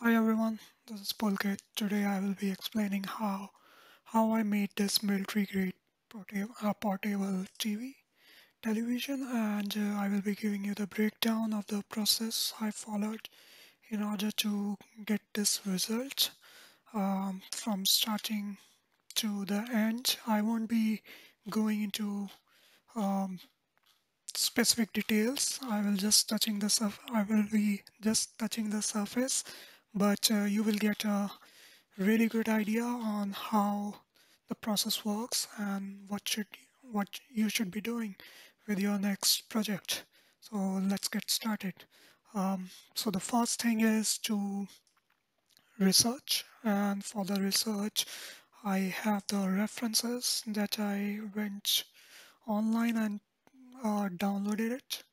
Hi everyone, this is Pulkit. Today I will be explaining how how I made this military grade portable, uh, portable TV television and uh, I will be giving you the breakdown of the process I followed in order to get this result um, from starting to the end. I won't be going into um, specific details. I will just touching the surf. I will be just touching the surface, but uh, you will get a really good idea on how the process works and what should what you should be doing with your next project. So let's get started. Um, so the first thing is to research, and for the research, I have the references that I went online and uh, downloaded it.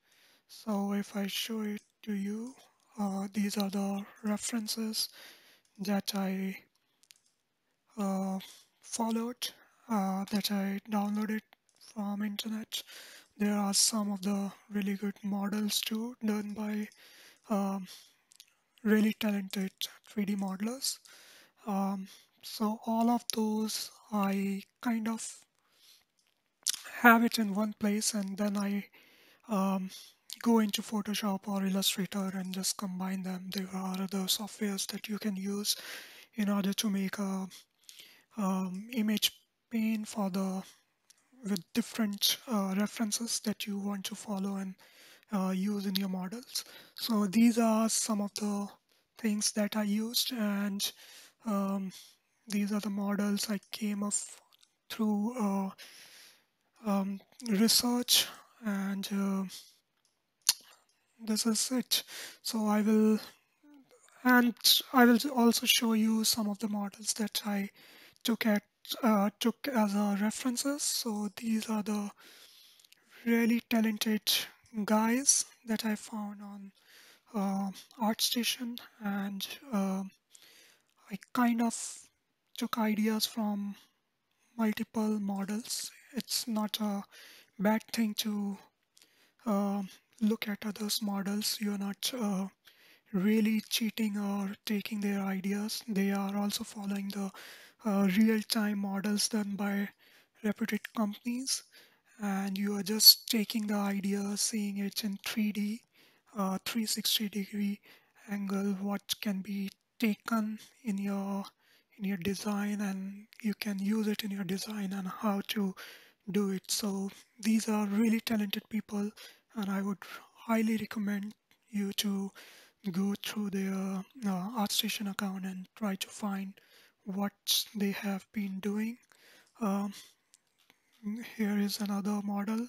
So if I show it to you, uh, these are the references that I uh, followed uh, that I downloaded from internet. There are some of the really good models too, done by um, really talented 3D modelers. Um, so all of those I kind of have it in one place, and then I um, go into Photoshop or Illustrator and just combine them. There are other softwares that you can use in order to make a um, image pane for the with different uh, references that you want to follow and uh, use in your models. So these are some of the things that I used and um, these are the models I came up through uh, um, research and uh, this is it. So I will and I will also show you some of the models that I took at uh, took as a references. So these are the really talented guys that I found on uh, ArtStation, and uh, I kind of took ideas from multiple models. It's not a bad thing to uh, look at others' models. You're not uh, really cheating or taking their ideas. They are also following the uh, real-time models done by reputed companies and you are just taking the idea, seeing it in 3D, uh, 360 degree angle, what can be taken in your in your design, and you can use it in your design and how to do it. So these are really talented people, and I would highly recommend you to go through their uh, ArtStation account and try to find what they have been doing. Um, here is another model,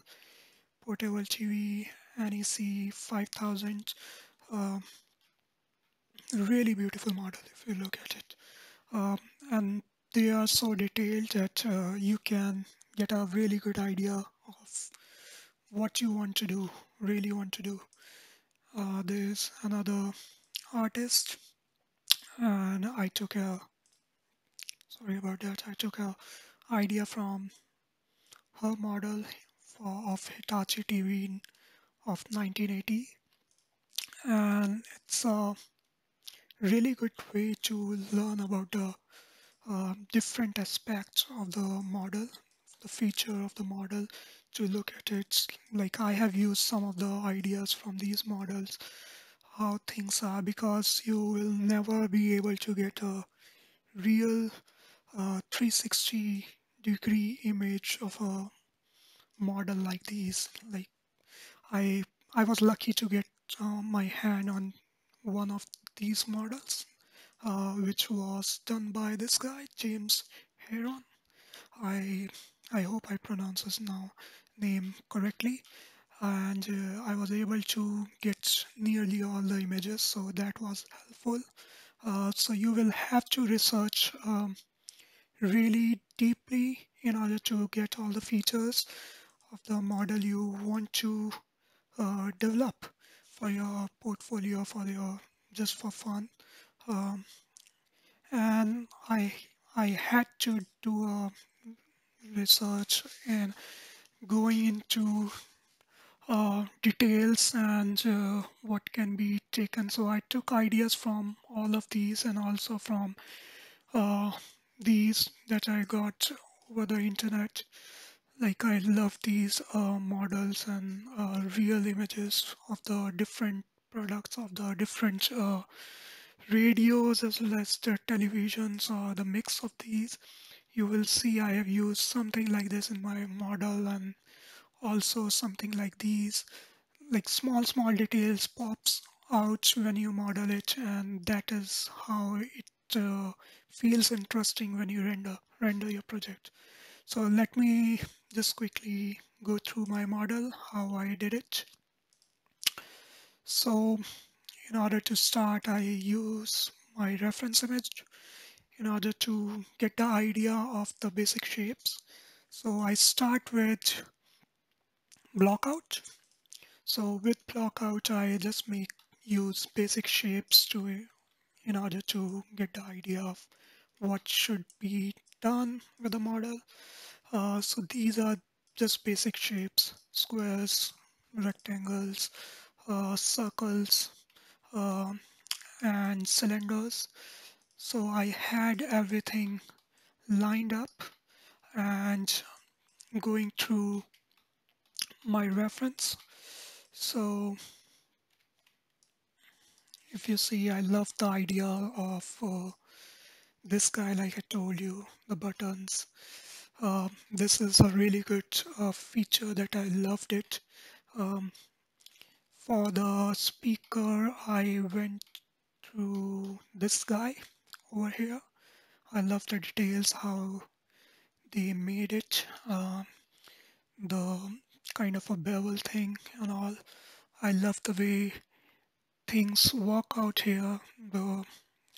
portable TV NEC 5000. Uh, really beautiful model if you look at it. Um, and they are so detailed that uh, you can get a really good idea of what you want to do, really want to do. Uh, there's another artist, and I took a sorry about that. I took a idea from her model for, of Hitachi TV of 1980 and it's a really good way to learn about the uh, different aspects of the model the feature of the model to look at it. Like i have used some of the ideas from these models how things are because you will never be able to get a real uh, 360 degree image of a model like these. Like i i was lucky to get uh, my hand on one of these models uh, which was done by this guy james heron. I i hope i pronounce his now name correctly. And uh, i was able to get nearly all the images so that was helpful. Uh, so you will have to research um, really deeply in order to get all the features of the model you want to uh, develop for your portfolio for your just for fun. Um, and i i had to do a research and going into uh, details and uh, what can be taken. So I took ideas from all of these and also from uh, these that I got over the internet. Like I love these uh, models and uh, real images of the different products of the different uh, radios as well as the televisions or the mix of these. You will see I have used something like this in my model and also something like these like small small details pops out when you model it and that is how it uh, feels interesting when you render render your project. So let me just quickly go through my model how I did it. So in order to start I use my reference image in order to get the idea of the basic shapes. So I start with blockout so with blockout I just make use basic shapes to in order to get the idea of what should be done with the model. Uh, so these are just basic shapes squares rectangles uh, circles uh, and cylinders so I had everything lined up and going through my reference. So if you see I love the idea of uh, this guy like I told you the buttons. Uh, this is a really good uh, feature that I loved it. Um, for the speaker I went through this guy over here. I love the details how they made it uh, the kind of a bevel thing and all. I love the way things work out here the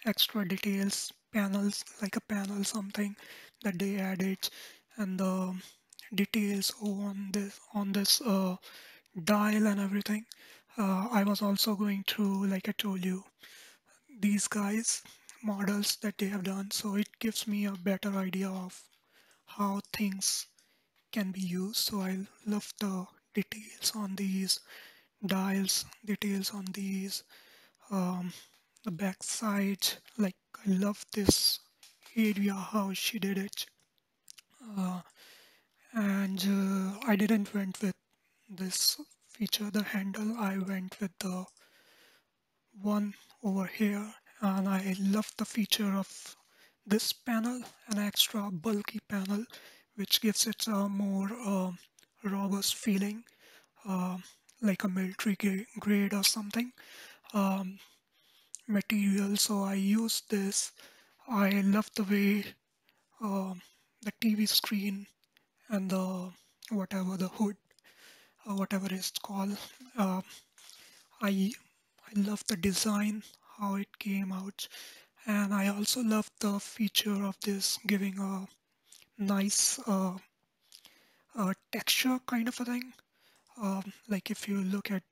extra details panels like a panel something that they added and the details on this on this uh, dial and everything. Uh, I was also going through like I told you these guys models that they have done. So it gives me a better idea of how things can be used. So I love the details on these dials details on these um, the back side like I love this area how she did it. Uh, and uh, I didn't went with this feature the handle. I went with the one over here and I love the feature of this panel an extra bulky panel which gives it a more uh, robust feeling uh, like a military grade or something. Um, material so I use this. I love the way uh, the TV screen and the whatever the hood or whatever it's called uh, I I love the design how it came out. And I also love the feature of this giving a nice uh, uh, texture kind of a thing. Um, like if you look at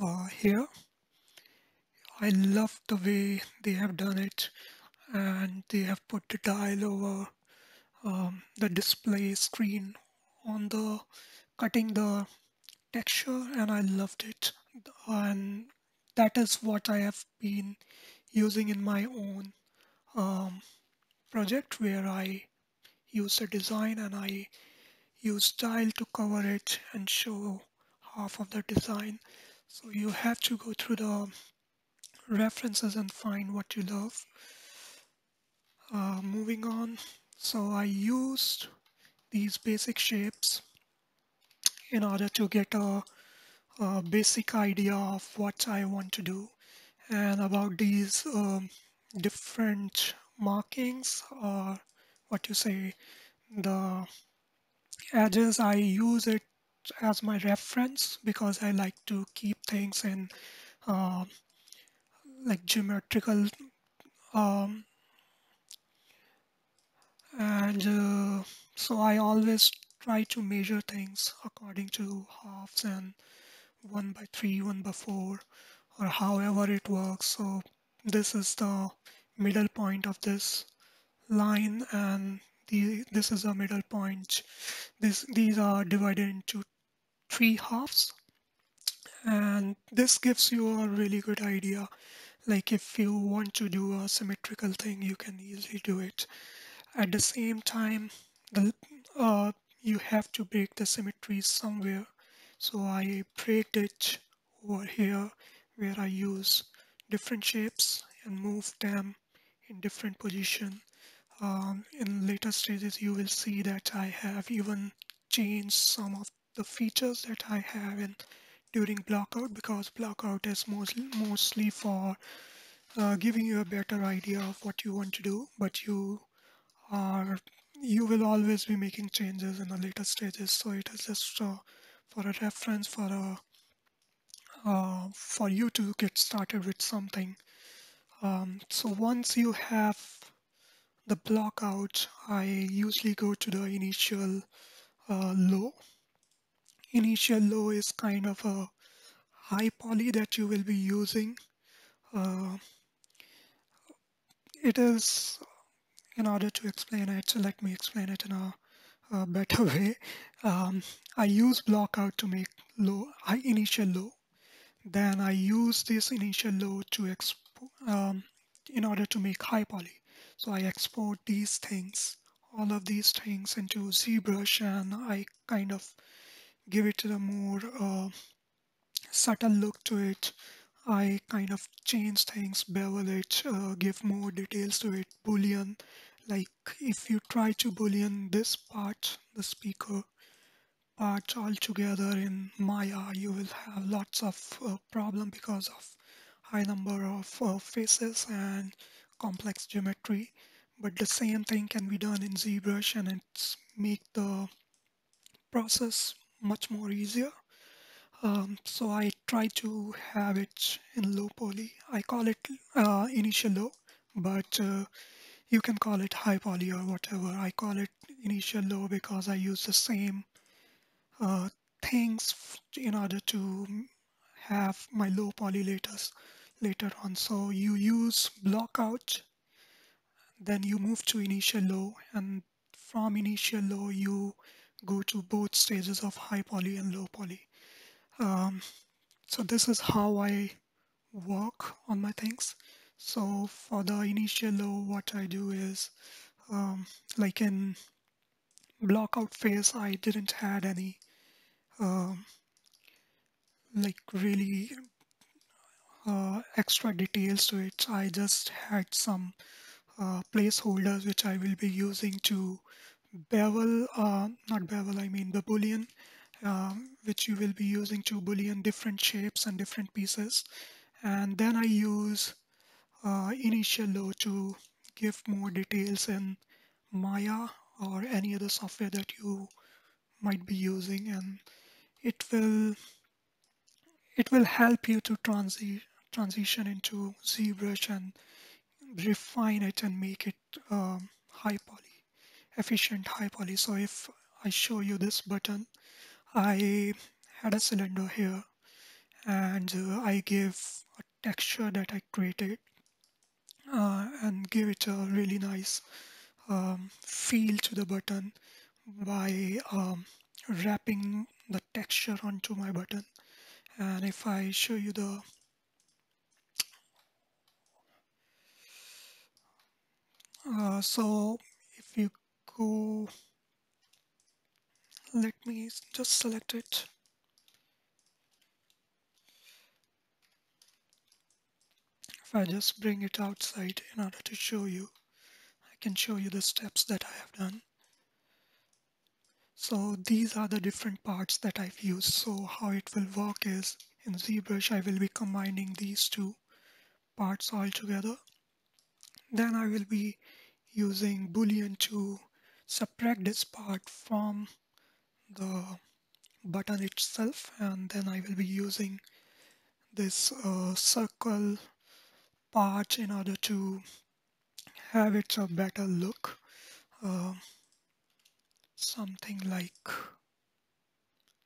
uh, here I love the way they have done it. And they have put the dial over um, the display screen on the cutting the texture and I loved it. And that is what I have been using in my own um, project where I use a design and I use style to cover it and show half of the design. So you have to go through the references and find what you love. Uh, moving on. So I used these basic shapes in order to get a, a basic idea of what I want to do and about these um, different markings or what you say the edges I use it as my reference because I like to keep things in uh, like geometrical um, and uh, so I always try to measure things according to halves and 1 by 3 1 by 4 or however it works. So this is the middle point of this line and the, this is a middle point. This these are divided into three halves and this gives you a really good idea. Like if you want to do a symmetrical thing you can easily do it. At the same time the uh, you have to break the symmetry somewhere so I it over here where I use different shapes and move them in different position. Um, in later stages you will see that I have even changed some of the features that I have in during blockout because blockout is mostly mostly for uh, giving you a better idea of what you want to do but you are you will always be making changes in the later stages. So it is just uh, for a reference for a uh, for you to get started with something. Um, so once you have the block out I usually go to the initial uh, low. Initial low is kind of a high poly that you will be using. Uh, it is in order to explain it so let me explain it in a, a better way um, I use block out to make low high initial low then I use this initial low to um, in order to make high poly so I export these things all of these things into ZBrush and I kind of give it a more uh, subtle look to it I kind of change things, bevel it, uh, give more details to it, boolean. Like if you try to boolean this part, the speaker part all together in Maya, you will have lots of uh, problem because of high number of uh, faces and complex geometry. But the same thing can be done in ZBrush and it's make the process much more easier. Um, so I try to have it in low poly. I call it uh, initial low, but uh, you can call it high poly or whatever. I call it initial low because I use the same uh, things in order to have my low poly later, later on. So you use block out, then you move to initial low, and from initial low you go to both stages of high poly and low poly. Um, so this is how I work on my things. So for the initial low, what I do is um, like in block out phase, I didn't had any um, like really uh, extra details to it. I just had some uh, placeholders which I will be using to bevel, uh, not bevel, I mean the boolean um, which you will be using to boolean different shapes and different pieces and then I use uh, initial to give more details in Maya or any other software that you might be using and it will it will help you to transi transition into ZBrush and refine it and make it um, high poly efficient high poly. So if I show you this button I had a cylinder here and uh, I gave a texture that I created uh, and give it a really nice um, feel to the button by um, wrapping the texture onto my button. And if I show you the uh, so if you go let me just select it if I just bring it outside in order to show you I can show you the steps that I have done. So these are the different parts that I've used. So how it will work is in ZBrush I will be combining these two parts all together then I will be using boolean to subtract this part from the button itself. And then I will be using this uh, circle part in order to have it a better look uh, something like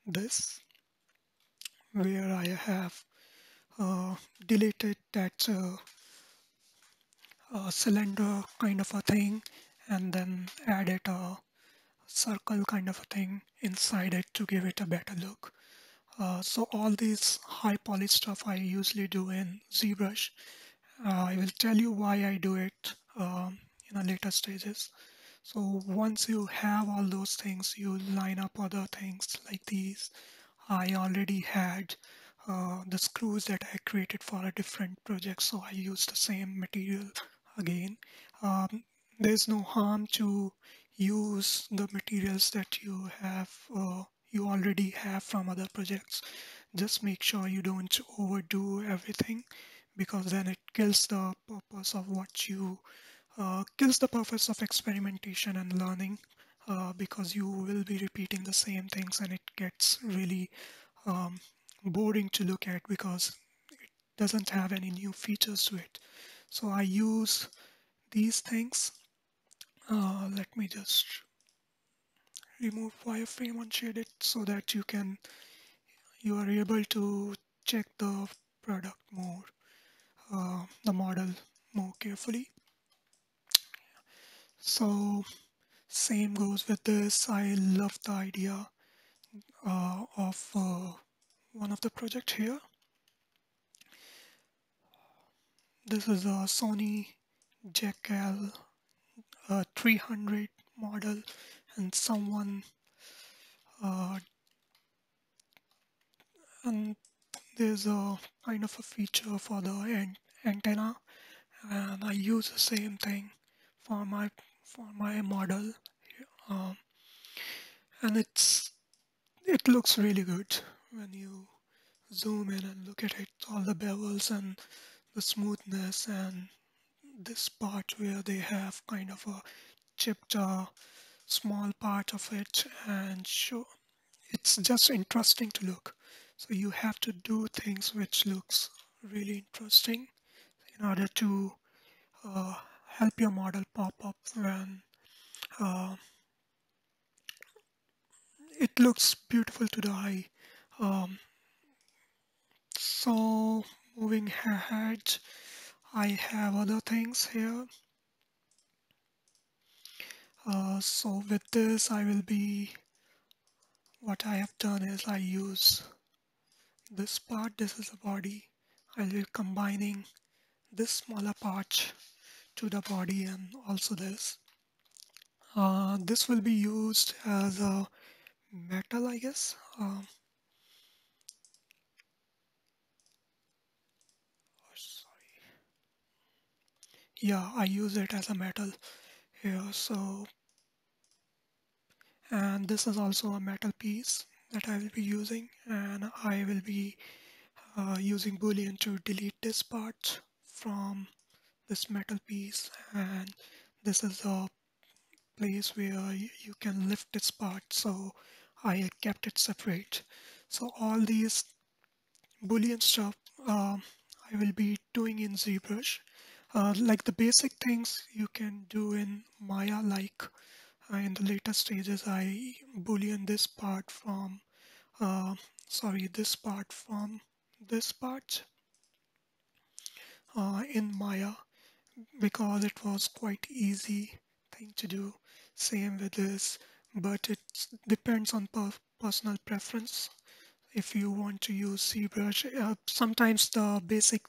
this where I have uh, deleted that uh, uh cylinder kind of a thing and then added a circle kind of a thing inside it to give it a better look. Uh, so all these high poly stuff I usually do in ZBrush. Uh, I will tell you why I do it um, in the later stages. So once you have all those things, you line up other things like these. I already had uh, the screws that I created for a different project, so I used the same material again. Um, there's no harm to use the materials that you have uh, you already have from other projects just make sure you don't overdo everything because then it kills the purpose of what you uh, kills the purpose of experimentation and learning uh, because you will be repeating the same things and it gets really um, boring to look at because it doesn't have any new features to it. So I use these things. Uh, let me just remove wireframe unshaded so that you can you are able to check the product more uh, the model more carefully. So same goes with this. I love the idea uh, of uh, one of the project here. This is a Sony Jackal uh, 300 model and someone uh, and there's a kind of a feature for the an antenna and I use the same thing for my for my model um, and it's it looks really good when you zoom in and look at it all the bevels and the smoothness and this part where they have kind of a chipped uh, small part of it and show it's just interesting to look. So you have to do things which looks really interesting in order to uh, help your model pop up when uh, it looks beautiful to the eye. Um, so moving ahead I have other things here. Uh, so with this I will be what I have done is I use this part this is the body. I'll be combining this smaller part to the body and also this. Uh, this will be used as a metal I guess. Um, oh, yeah I use it as a metal here so. And this is also a metal piece that I will be using and I will be uh, using boolean to delete this part from this metal piece and this is a place where you can lift this part so I kept it separate. So all these boolean stuff uh, I will be doing in ZBrush. Uh, like the basic things you can do in Maya like uh, in the later stages I boolean this part from uh, sorry this part from this part uh, in Maya because it was quite easy thing to do. Same with this but it depends on per personal preference. If you want to use ZBrush uh, sometimes the basic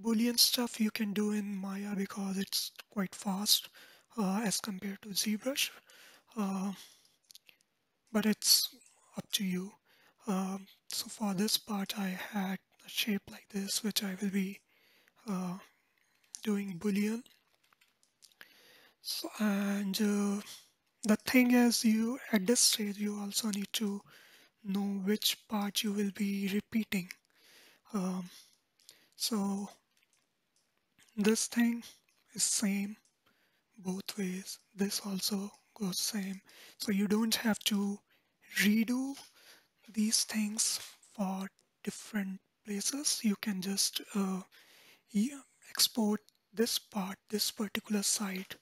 boolean stuff you can do in Maya because it's quite fast uh, as compared to ZBrush uh, but it's up to you. Um, so for this part I had a shape like this which I will be uh, doing boolean so and uh, the thing is you at this stage you also need to know which part you will be repeating. Um, so this thing is same both ways. This also goes same. So you don't have to redo these things for different places. You can just uh, export this part this particular site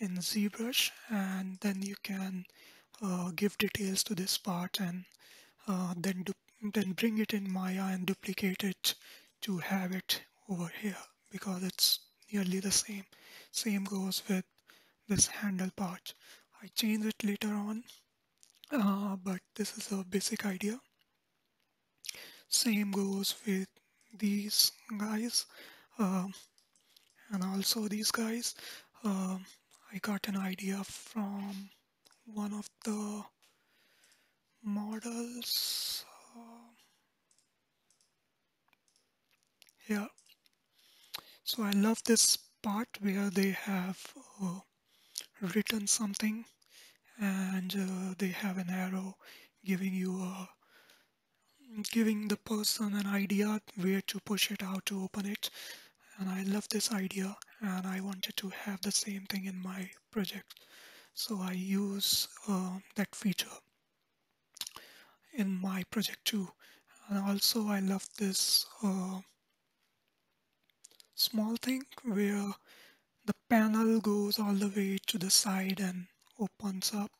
in ZBrush and then you can uh, give details to this part and uh, then then bring it in Maya and duplicate it to have it over here because it's nearly the same same goes with this handle part. I change it later on uh, but this is a basic idea. Same goes with these guys um, and also these guys um, I got an idea from one of the models uh, here so I love this part where they have uh, written something and uh, they have an arrow giving you a giving the person an idea where to push it out to open it and I love this idea and I wanted to have the same thing in my project. So I use uh, that feature in my project too. And also I love this uh, small thing where the panel goes all the way to the side and opens up.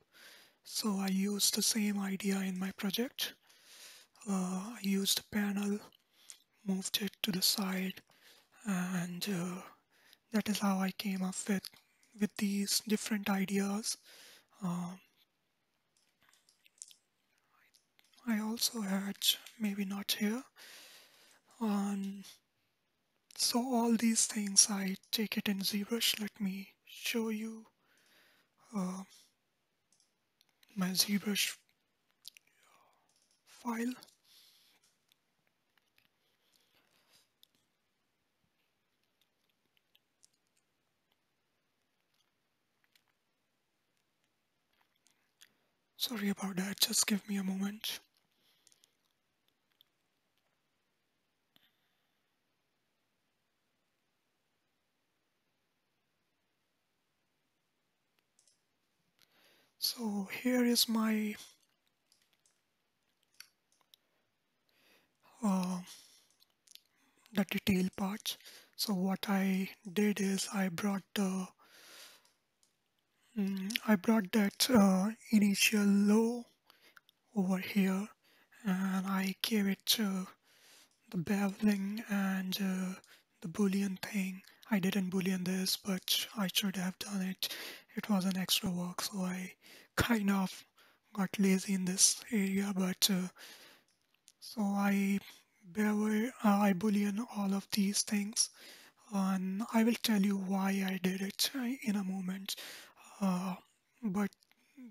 So I use the same idea in my project. Uh, I used the panel moved it to the side and uh, that is how I came up with with these different ideas. Um, I also had maybe not here. On so all these things I take it in ZBrush let me show you uh, my ZBrush file Sorry about that, just give me a moment. So here is my uh, the detail part. So what I did is I brought the mm, I brought that uh, initial low over here and I gave it uh, the beveling and uh, the boolean thing. I didn't boolean this but I should have done it. It was an extra work so I kind of got lazy in this area but uh, so I bevel, uh, I boolean all of these things and I will tell you why I did it uh, in a moment uh, but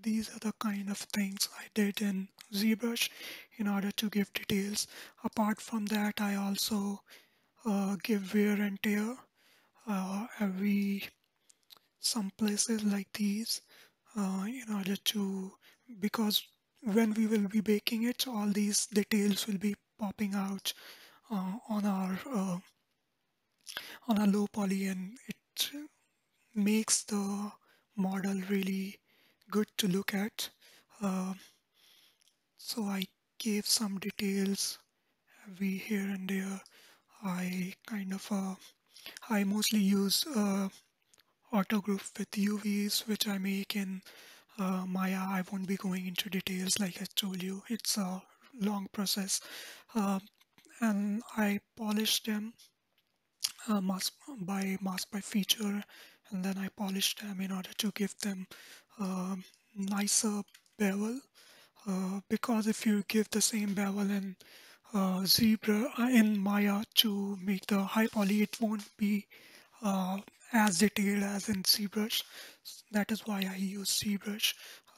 these are the kind of things I did in ZBrush in order to give details. Apart from that, I also uh, give wear and tear uh, every some places like these uh, in order to because when we will be baking it, all these details will be popping out uh, on our uh, on a low poly and it makes the model really good to look at. Uh, so I gave some details every here and there. I kind of, uh, I mostly use uh, AutoGroup with UVs, which I make in uh, Maya. I won't be going into details like I told you. It's a long process. Uh, and I polish them uh, mask by mask by feature and then I polished them in order to give them uh, nicer bevel. Uh, because if you give the same bevel in uh, Zebra uh, in Maya to make the high poly it won't be uh, as detailed as in ZBrush that is why I use ZBrush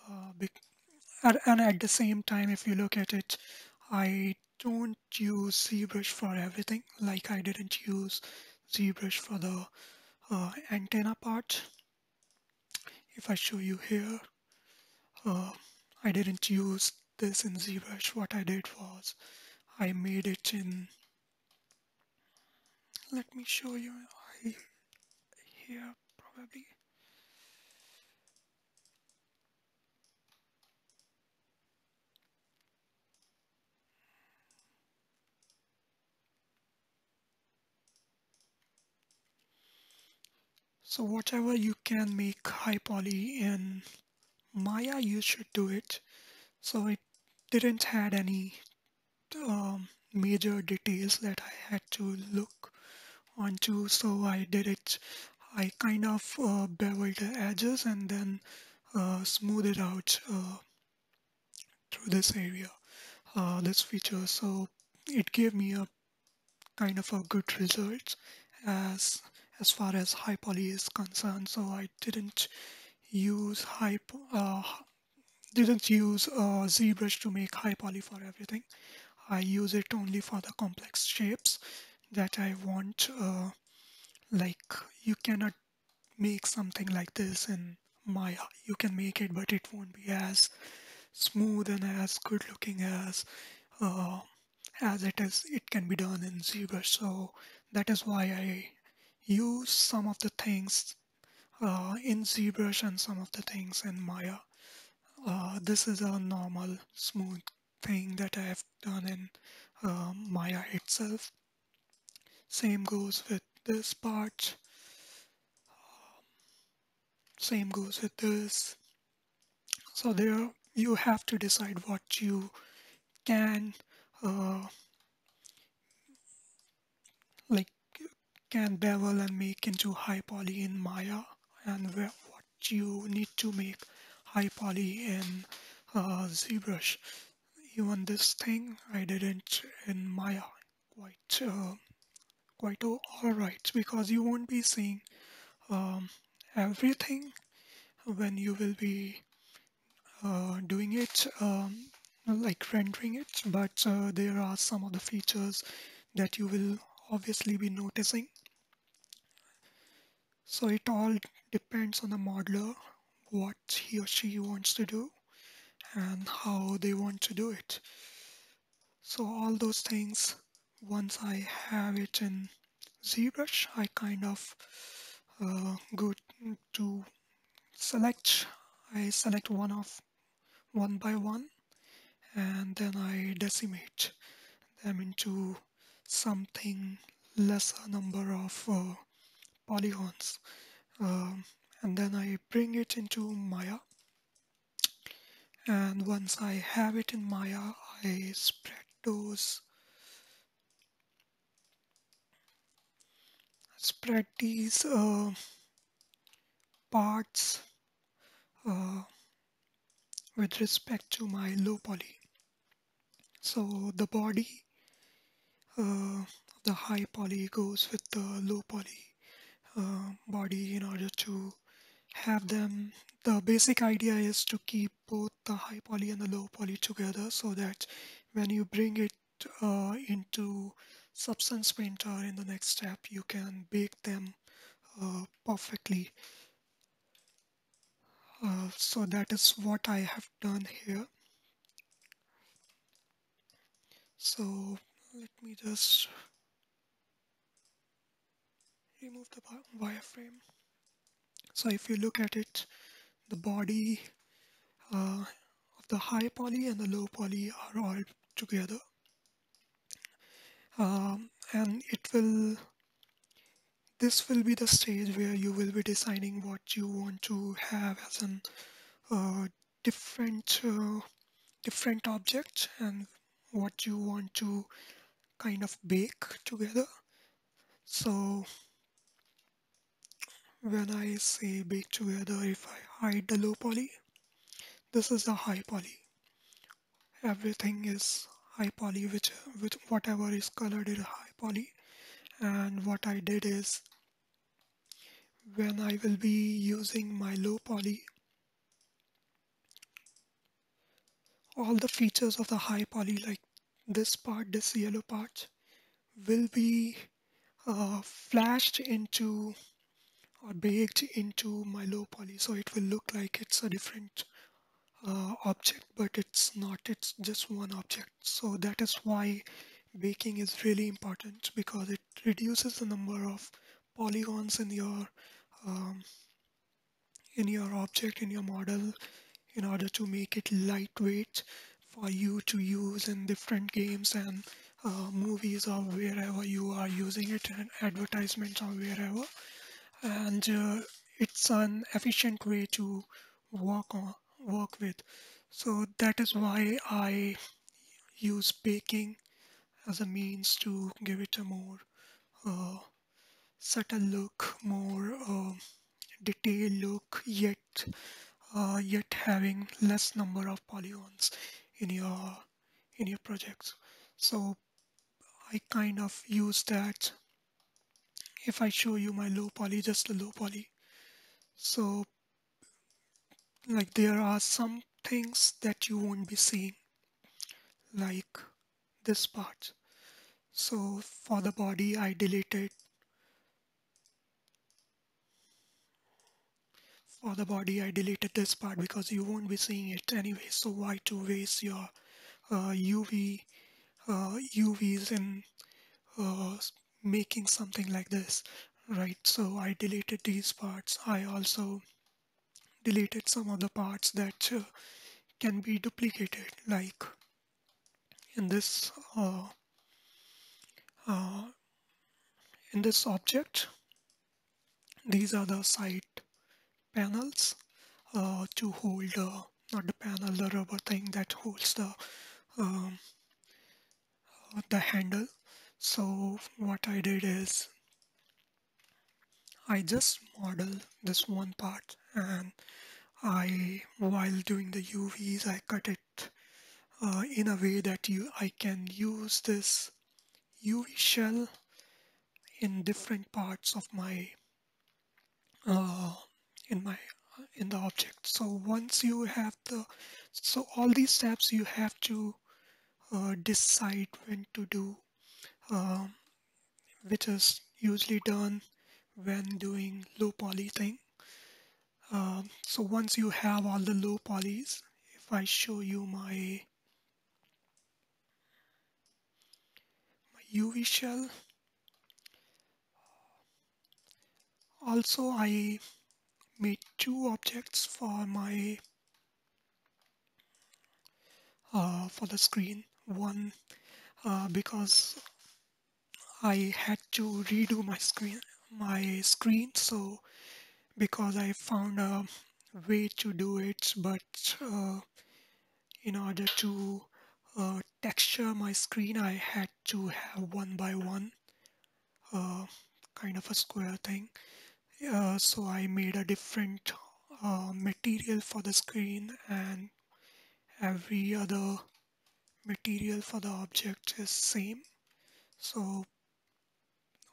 uh, and at the same time if you look at it I don't use ZBrush for everything. Like I didn't use ZBrush for the uh, antenna part. If I show you here uh, I didn't use this in ZBrush. What I did was I made it in let me show you I, here probably So whatever you can make high poly in Maya, you should do it. So it didn't had any um, major details that I had to look onto. So I did it. I kind of uh, beveled the edges and then uh, smoothed it out uh, through this area, uh, this feature. So it gave me a kind of a good result as as far as high poly is concerned so I didn't use high uh, didn't use uh, ZBrush to make high poly for everything. I use it only for the complex shapes that I want uh, like you cannot make something like this in Maya you can make it but it won't be as smooth and as good looking as uh, as it is it can be done in ZBrush. So that is why I use some of the things uh, in ZBrush and some of the things in Maya. Uh, this is a normal smooth thing that I have done in uh, Maya itself. Same goes with this part. Same goes with this. So there you have to decide what you can uh, like can bevel and make into high poly in Maya? And what you need to make high poly in uh, ZBrush. Even this thing? I didn't in Maya. Quite uh, quite alright. Because you won't be seeing um, everything when you will be uh, doing it um, like rendering it. But uh, there are some of the features that you will obviously be noticing. So it all depends on the modeler what he or she wants to do and how they want to do it. So all those things once I have it in ZBrush I kind of uh, go to select I select one of one by one and then I decimate them into something lesser number of uh, polygons um, and then I bring it into Maya and once I have it in Maya I spread those spread these uh, parts uh, with respect to my low poly. So the body uh, the high poly goes with the low poly uh, body in order to have them. The basic idea is to keep both the high poly and the low poly together so that when you bring it uh, into Substance Painter in the next step, you can bake them uh, perfectly. Uh, so that is what I have done here. So let me just remove the wireframe. So if you look at it, the body uh, of the high poly and the low poly are all together um, and it will this will be the stage where you will be deciding what you want to have as an uh, different uh, different object and what you want to kind of bake together. So when I say bake together if I hide the low poly this is a high poly. Everything is high poly which with whatever is colored is high poly. And what I did is when I will be using my low poly all the features of the high poly like this part this yellow part will be uh, flashed into or baked into my low poly. So it will look like it's a different uh, object but it's not. It's just one object. So that is why baking is really important because it reduces the number of polygons in your um, in your object in your model in order to make it lightweight for you to use in different games and uh, movies or wherever you are using it and advertisements or wherever and uh, it's an efficient way to work on work with. So that is why I use baking as a means to give it a more uh, subtle look, more uh, detailed look, yet uh, yet having less number of polygons in your in your projects. So I kind of use that. If I show you my low poly just the low poly. So like there are some things that you won't be seeing like this part. So for the body I deleted for the body I deleted this part because you won't be seeing it anyway. So why to waste your uh, UV uh, UVs in uh, making something like this right? So I deleted these parts. I also deleted some of the parts that uh, can be duplicated like in this uh, uh, in this object. These are the side panels uh, to hold uh, not the panel the rubber thing that holds the um, uh, the handle. So what I did is I just model this one part and I while doing the UVs I cut it uh, in a way that you I can use this UV shell in different parts of my uh, in my in the object. So once you have the so all these steps you have to uh, decide when to do um, which is usually done when doing low poly thing. Um, so once you have all the low polys if I show you my my UV shell. Also I made two objects for my uh, for the screen. One uh, because I had to redo my screen my screen so because I found a way to do it but uh, in order to uh, texture my screen I had to have one by one uh, kind of a square thing so I made a different uh, material for the screen and every other material for the object is same. So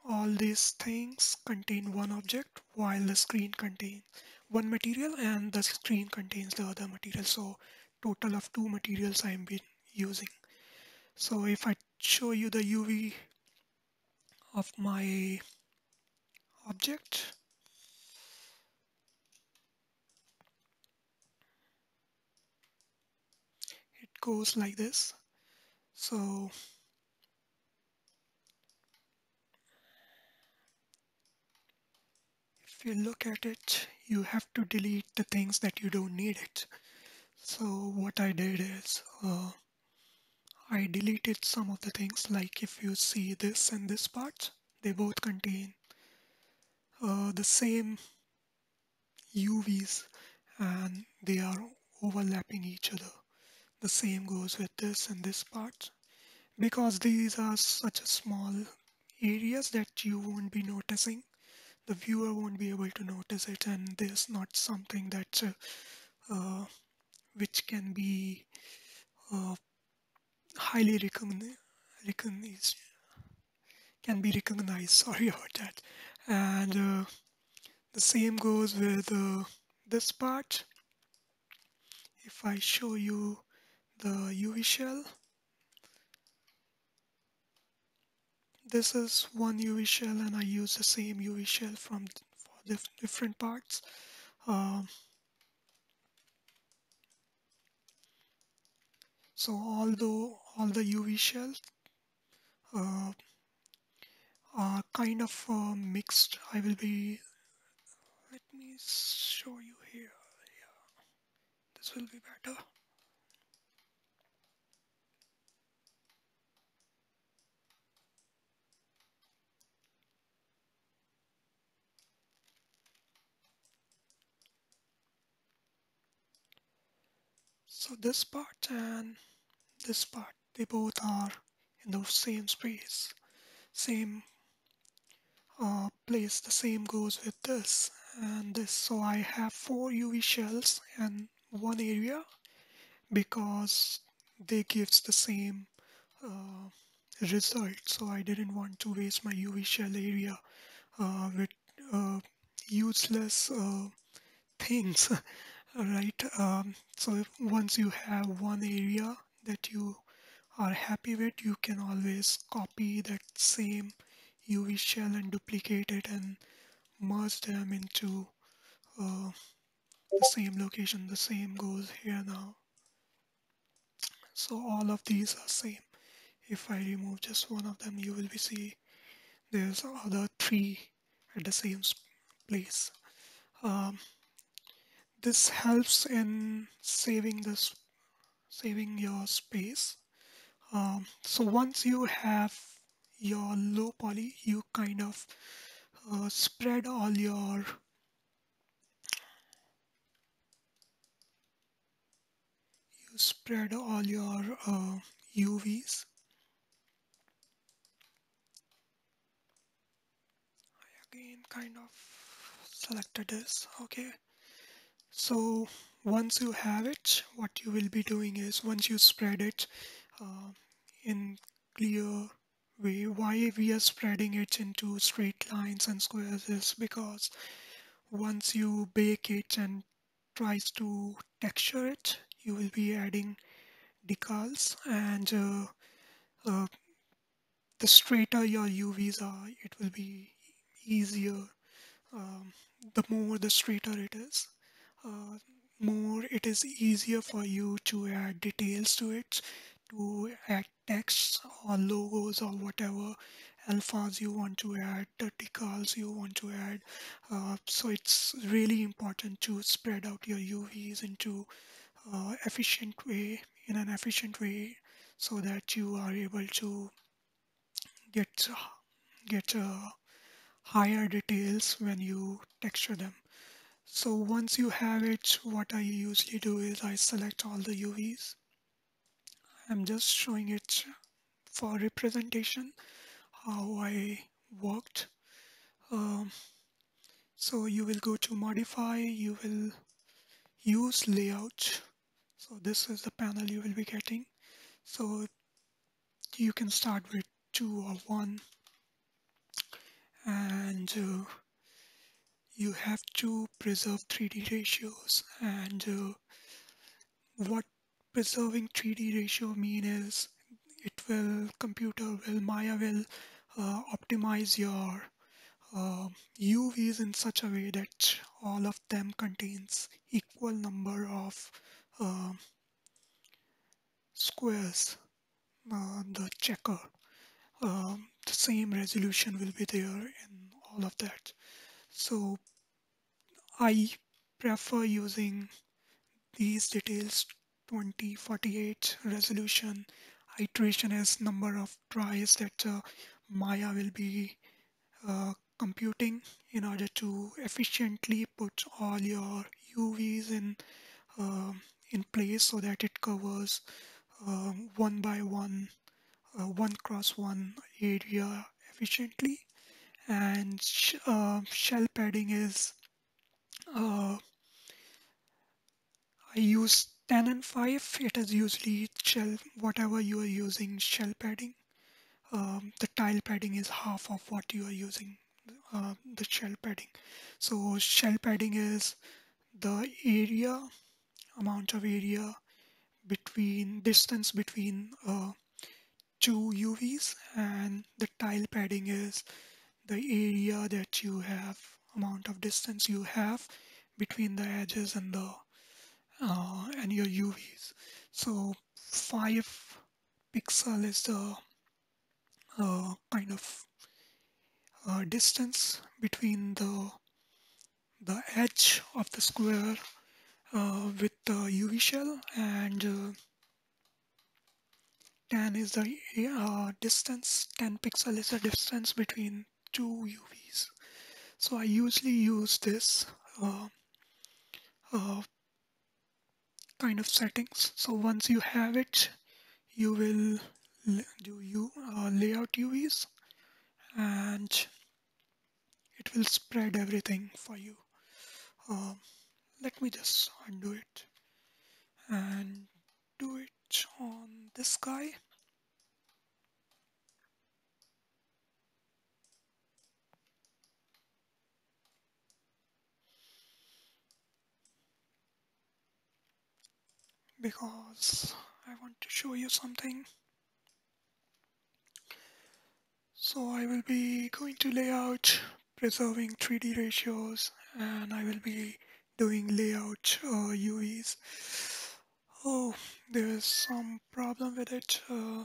all these things contain one object while the screen contains one material and the screen contains the other material. So total of two materials I am been using. So if I show you the UV of my object goes like this. So if you look at it you have to delete the things that you don't need it. So what I did is uh, I deleted some of the things like if you see this and this part they both contain uh, the same UVs and they are overlapping each other the same goes with this and this part. Because these are such a small areas that you won't be noticing. The viewer won't be able to notice it and there's not something that uh, uh, which can be uh, highly recognized can be recognized. Sorry about that. And uh, the same goes with uh, this part. If I show you the UV shell. This is one UV shell and I use the same UV shell from for different parts. Um, so although all the UV shells uh, are kind of uh, mixed, I will be, let me show you here, yeah, this will be better. So this part and this part, they both are in the same space, same uh, place. The same goes with this and this. So I have four UV shells in one area because they gives the same uh, result so I didn't want to waste my UV shell area uh, with uh, useless uh, things right um, so once you have one area that you are happy with you can always copy that same UV shell and duplicate it and merge them into uh, the same location. The same goes here now. So all of these are same. If I remove just one of them you will be see there's other three at the same place. Um, this helps in saving this saving your space. Um, so once you have your low poly you kind of uh, spread all your you spread all your uh, UVs again kind of selected this. Okay so once you have it what you will be doing is once you spread it uh, in clear way why we are spreading it into straight lines and squares is because once you bake it and tries to texture it you will be adding decals and uh, uh, the straighter your UVs are it will be easier um, the more the straighter it is uh, more it is easier for you to add details to it to add texts or logos or whatever alphas you want to add decals you want to add. Uh, so it's really important to spread out your UVs into uh, efficient way in an efficient way so that you are able to get get uh, higher details when you texture them so once you have it what I usually do is I select all the UVs I'm just showing it for representation how I worked. Um, so you will go to modify you will use layout. So this is the panel you will be getting. So you can start with two or one. And uh, you have to preserve 3d ratios. And uh, what preserving 3d ratio mean is it will computer will maya will uh, optimize your uh, UVs in such a way that all of them contains equal number of uh, squares uh, the checker. Um, the same resolution will be there in all of that so I prefer using these details 2048 resolution. Iteration is number of tries that uh, Maya will be uh, computing in order to efficiently put all your UVs in uh, in place so that it covers uh, one by one uh, one cross one area efficiently and sh uh, shell padding is uh, I use 10 and 5 it is usually shell whatever you are using shell padding. Um, the tile padding is half of what you are using uh, the shell padding. So shell padding is the area amount of area between distance between uh, two UVs and the tile padding is the area that you have amount of distance you have between the edges and the uh, and your UVs so 5 pixel is the uh, kind of uh, distance between the the edge of the square uh, with the UV shell and uh, 10 is the uh, distance. 10 pixel is the distance between two UVs so I usually use this uh, uh, kind of settings. So once you have it you will do you uh, layout UVs and it will spread everything for you. Um, let me just undo it and do it on this guy because I want to show you something. So I will be going to layout, preserving 3D ratios, and I will be doing layout uh, UVs. Oh, there's some problem with it. Uh,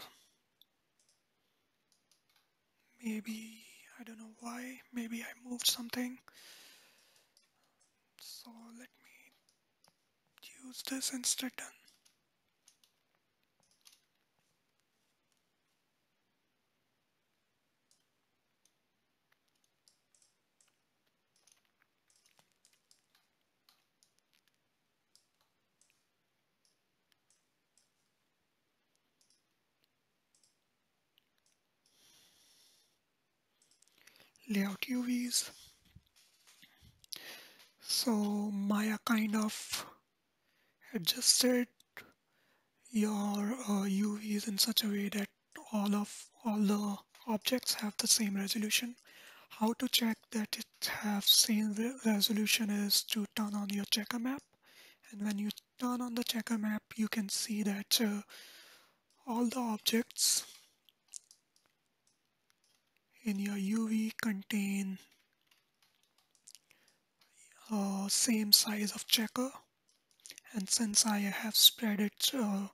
maybe, I don't know why, maybe I moved something. So let me use this instead layout UVs. So Maya kind of adjusted your uh, UVs in such a way that all of all the objects have the same resolution. How to check that it have same resolution is to turn on your checker map and when you turn on the checker map you can see that uh, all the objects in your UV contain uh, same size of checker. And since I have spread it uh,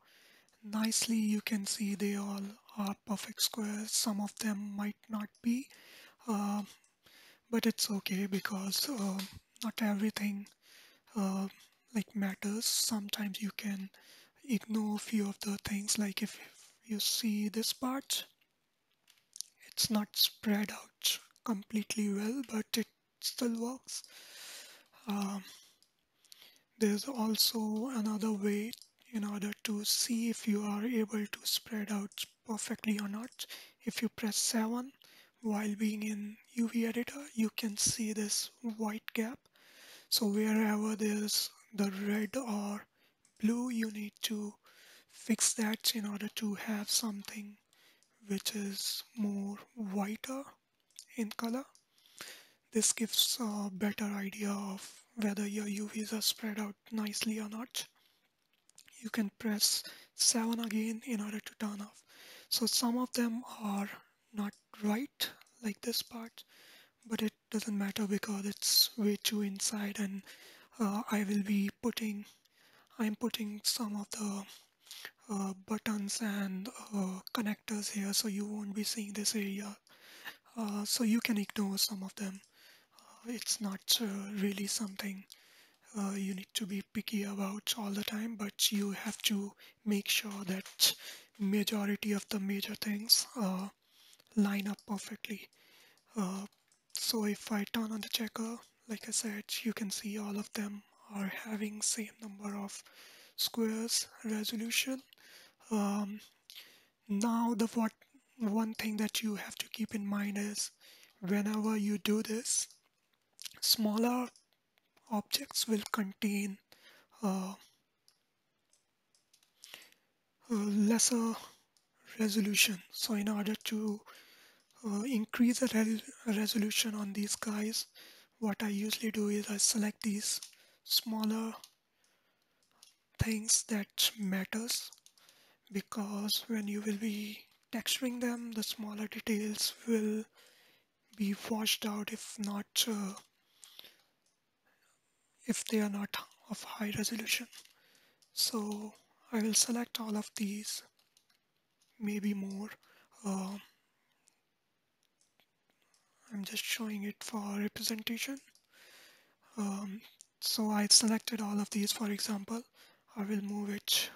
nicely you can see they all are perfect squares. Some of them might not be uh, but it's okay because uh, not everything uh, like matters. Sometimes you can ignore few of the things like if you see this part it's not spread out completely well but it still works. Um, there's also another way in order to see if you are able to spread out perfectly or not. If you press 7 while being in UV editor you can see this white gap. So wherever there's the red or blue you need to fix that in order to have something which is more whiter in color. This gives a better idea of whether your UVs are spread out nicely or not. You can press 7 again in order to turn off. So some of them are not right like this part but it doesn't matter because it's way too inside and uh, I will be putting I'm putting some of the uh, buttons and uh, connectors here so you won't be seeing this area. Uh, so you can ignore some of them. Uh, it's not uh, really something uh, you need to be picky about all the time but you have to make sure that majority of the major things line up perfectly. So if I turn on the checker like I said you can see all of them are having same number of squares resolution um, now the what one thing that you have to keep in mind is whenever you do this smaller objects will contain uh, lesser resolution. So in order to uh, increase the re resolution on these guys what I usually do is I select these smaller things that matters because when you will be texturing them the smaller details will be washed out if not uh, if they are not of high resolution. So I will select all of these maybe more. Uh, I'm just showing it for representation. Um, so I selected all of these for example. I will move it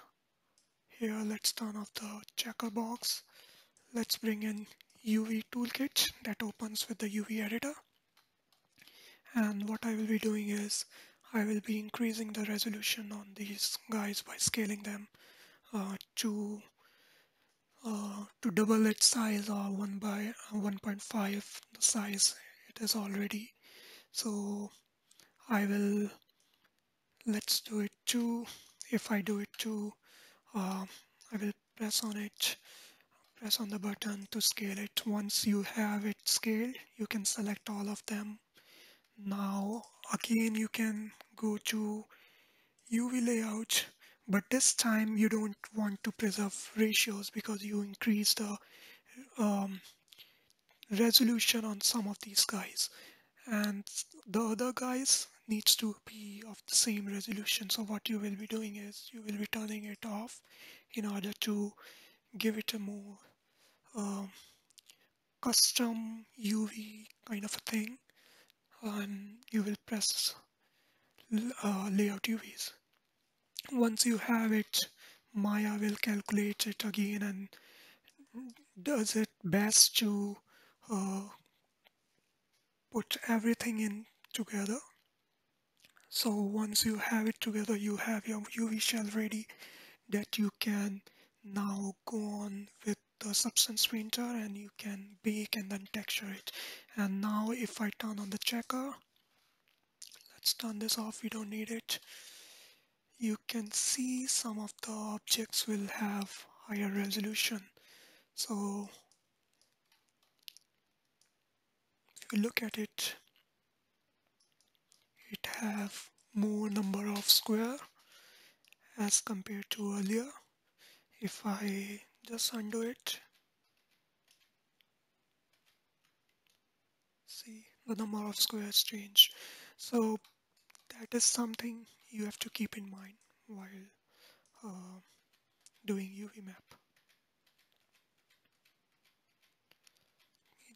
here. Let's turn off the checker box. Let's bring in UV toolkit that opens with the UV editor. And what I will be doing is I will be increasing the resolution on these guys by scaling them uh, to uh, to double its size or 1 by uh, 1.5 the size it is already. So I will let's do it to if I do it to uh, I will press on it. Press on the button to scale it. Once you have it scaled you can select all of them. Now again you can go to UV layout but this time you don't want to preserve ratios because you increase the um, resolution on some of these guys. And the other guys needs to be of the same resolution. So what you will be doing is you will be turning it off in order to give it a more um, custom UV kind of a thing. And you will press uh, layout UVs once you have it Maya will calculate it again and does it best to uh, put everything in together so once you have it together you have your UV shell ready that you can now go on with the substance painter and you can bake and then texture it. And now if I turn on the checker let's turn this off we don't need it. You can see some of the objects will have higher resolution. So if you look at it it have more number of square as compared to earlier. If I just undo it see the number of squares change so that is something you have to keep in mind while uh, doing UV map.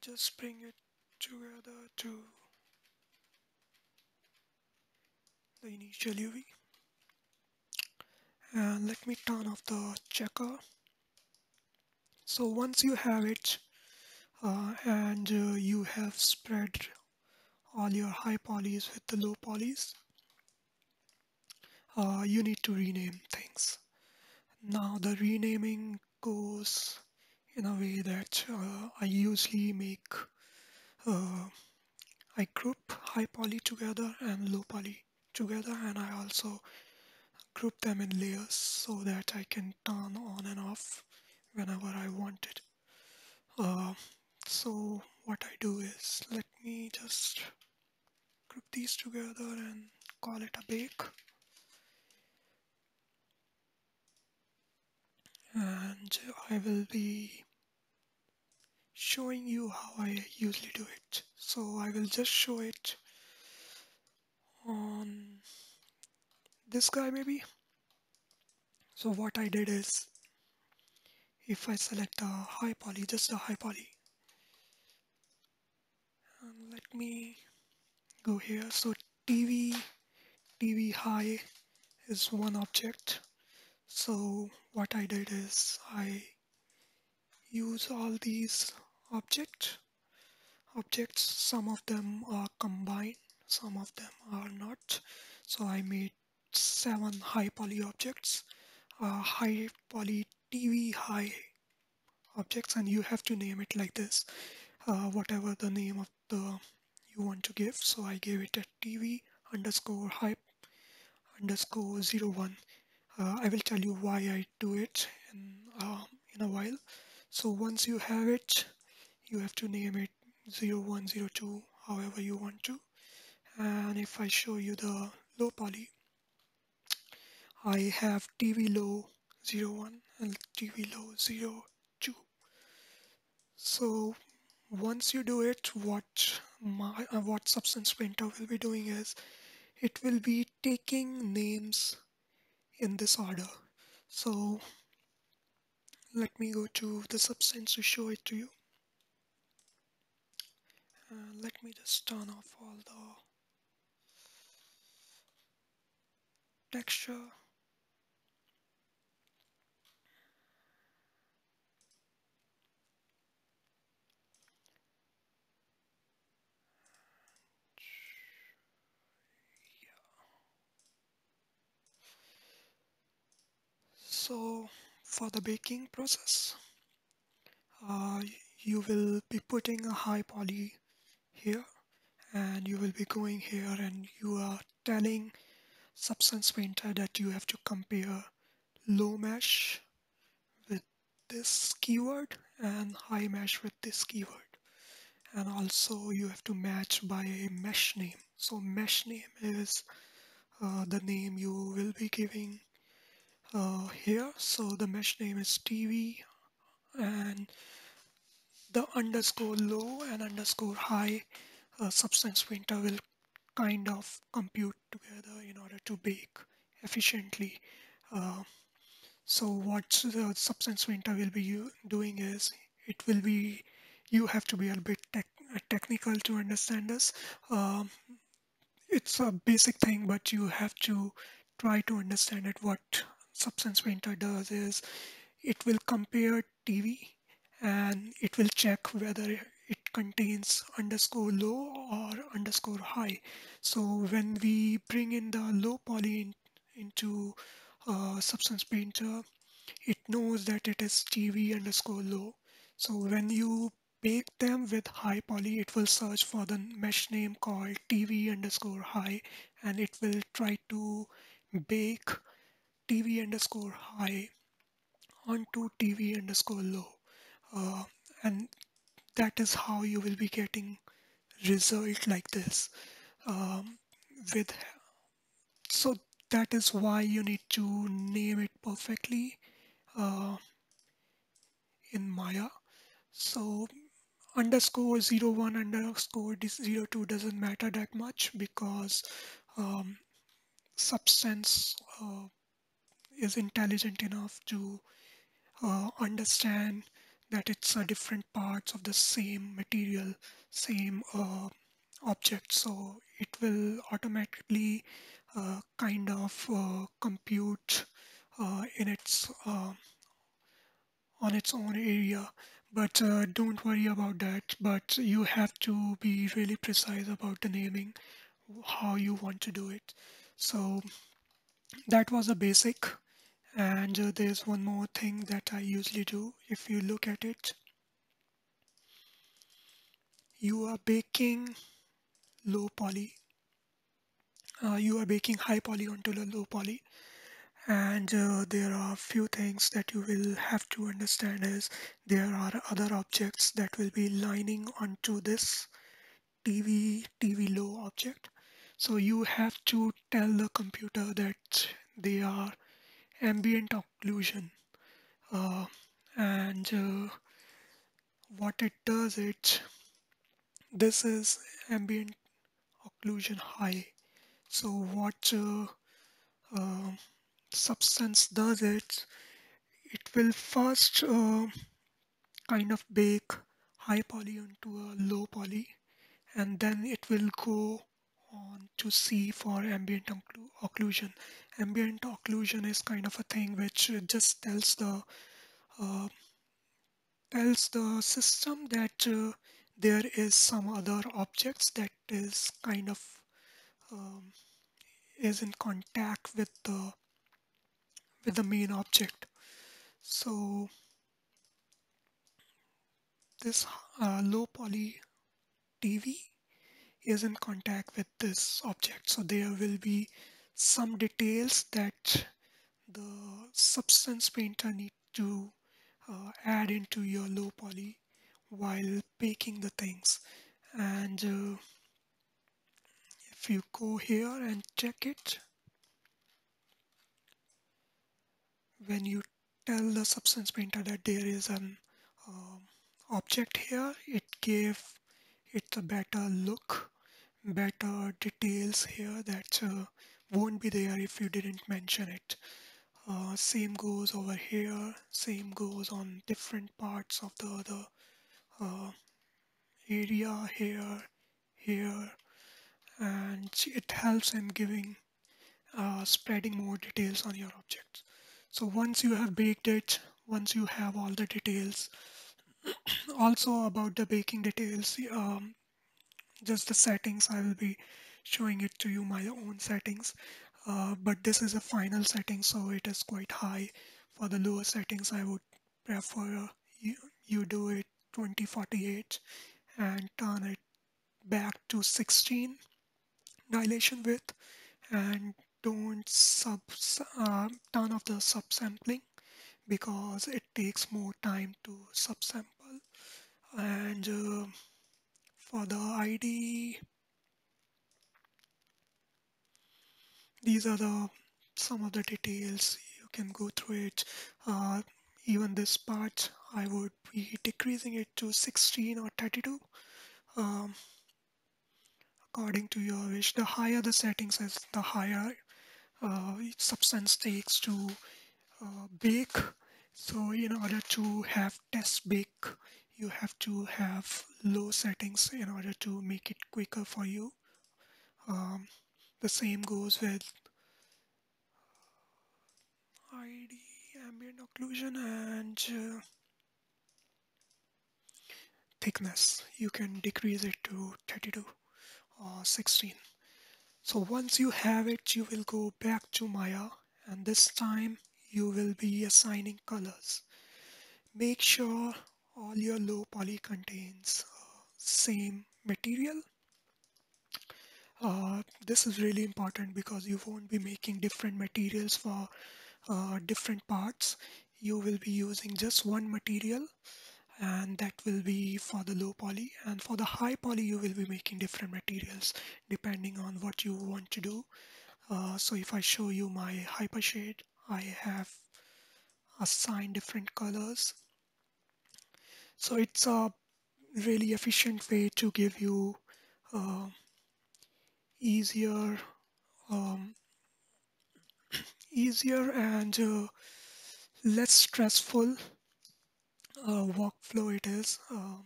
Just bring it together to the initial UV and let me turn off the checker. So once you have it uh, and uh, you have spread all your high polys with the low polys uh, you need to rename things. Now the renaming goes in a way that uh, I usually make uh, I group high poly together and low poly together and I also group them in layers so that I can turn on and off whenever I want it. Uh, so what I do is let me just group these together and call it a bake. And I will be showing you how I usually do it. So I will just show it on this guy maybe? So what I did is if I select a high poly just a high poly and let me go here. So TV TV high is one object. So what I did is I use all these object objects some of them are combined some of them are not. So I made seven high poly objects. Uh, high poly TV high objects and you have to name it like this. Uh, whatever the name of the you want to give. So I gave it a TV underscore high underscore zero one. Uh, I will tell you why I do it in, uh, in a while. So once you have it you have to name it 0102 however you want to and if I show you the low poly I have TV low 01 and TV low 02 so once you do it what my uh, what substance painter will be doing is it will be taking names in this order. So let me go to the substance to show it to you. Uh, let me just turn off all the texture so for the baking process uh, you will be putting a high poly here and you will be going here and you are telling substance painter that you have to compare low mesh with this keyword and high mesh with this keyword. And also you have to match by a mesh name. So mesh name is uh, the name you will be giving uh, here. So the mesh name is TV and the underscore low and underscore high uh, substance painter will kind of compute together in order to bake efficiently. Uh, so what the substance painter will be doing is it will be you have to be a bit tech, technical to understand this. Um, it's a basic thing, but you have to try to understand it. What substance painter does is it will compare TV and it will check whether contains underscore low or underscore high. So when we bring in the low poly in, into uh, substance painter, it knows that it is TV underscore low. So when you bake them with high poly, it will search for the mesh name called TV underscore high and it will try to bake TV underscore high onto TV underscore low. Uh, and that is how you will be getting result like this um, with so that is why you need to name it perfectly uh, in Maya. So underscore 01 underscore 02 doesn't matter that much because um, substance uh, is intelligent enough to uh, understand that it's a different parts of the same material, same uh, object. So it will automatically uh, kind of uh, compute uh, in its uh, on its own area. But uh, don't worry about that. But you have to be really precise about the naming, how you want to do it. So that was a basic and uh, there's one more thing that I usually do if you look at it. You are baking low poly. Uh, you are baking high poly onto the low poly. And uh, there are a few things that you will have to understand is there are other objects that will be lining onto this TV TV low object. So you have to tell the computer that they are ambient occlusion uh, and uh, what it does it this is ambient occlusion high so what uh, uh substance does it it will first uh, kind of bake high poly onto a low poly and then it will go on to see for ambient occlusion. Ambient occlusion is kind of a thing which just tells the uh, tells the system that uh, there is some other objects that is kind of um, is in contact with the with the main object. So this uh, low poly TV is in contact with this object. So there will be some details that the substance painter need to uh, add into your low poly while baking the things. And uh, if you go here and check it, when you tell the substance painter that there is an um, object here, it gave it a better look better details here that uh, won't be there if you didn't mention it. Uh, same goes over here, same goes on different parts of the other uh, area here, here, and it helps in giving, uh, spreading more details on your objects. So once you have baked it, once you have all the details, also about the baking details, um, just the settings I will be showing it to you my own settings. Uh, but this is a final setting so it is quite high. For the lower settings I would prefer you, you do it 2048 and turn it back to 16 dilation width. And don't sub uh, turn off the subsampling because it takes more time to subsample. And uh, for the ID these are the some of the details. You can go through it. Uh, even this part I would be decreasing it to 16 or 32 um, according to your wish. The higher the settings is the higher uh, substance takes to uh, bake. So in order to have test bake you have to have low settings in order to make it quicker for you. Um, the same goes with ID ambient occlusion and uh, thickness. You can decrease it to 32 or 16 so once you have it you will go back to Maya and this time you will be assigning colors. Make sure all your low poly contains uh, same material uh, this is really important because you won't be making different materials for uh, different parts. You will be using just one material and that will be for the low poly. And for the high poly you will be making different materials depending on what you want to do. Uh, so if I show you my hyper hypershade I have assigned different colors. So it's a really efficient way to give you uh, easier um, easier and uh, less stressful uh, workflow it is uh,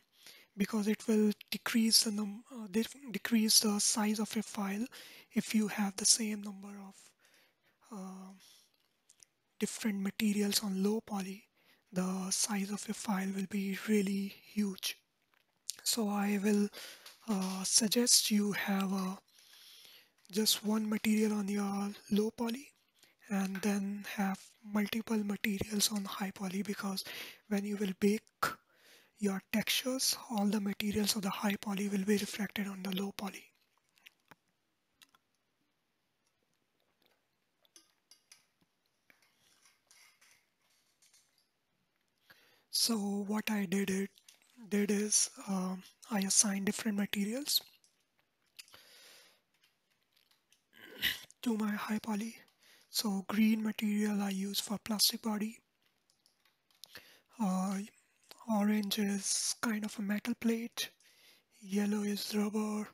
because it will decrease the num uh, decrease the size of your file if you have the same number of uh, different materials on low poly the size of your file will be really huge. So I will uh, suggest you have a just one material on your low poly and then have multiple materials on high poly because when you will bake your textures all the materials of the high poly will be reflected on the low poly. So what I did it did is um, I assigned different materials to my high poly. So green material I use for plastic body. Uh, orange is kind of a metal plate. Yellow is rubber.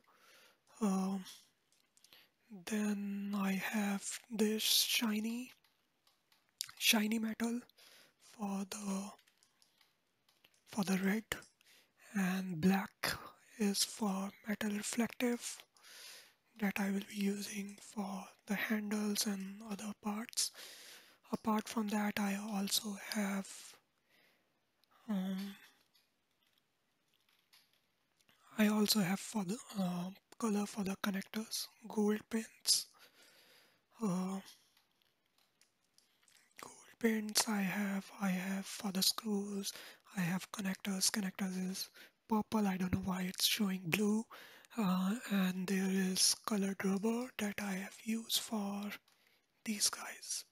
Um, then I have this shiny shiny metal for the for the red. And black is for metal reflective that I will be using for the handles and other parts. Apart from that, I also have um, I also have for the uh, color for the connectors, gold pins. Uh, gold pins I have, I have for the screws, I have connectors, connectors is purple, I don't know why it's showing blue uh, and there is colored rubber that I have used for these guys.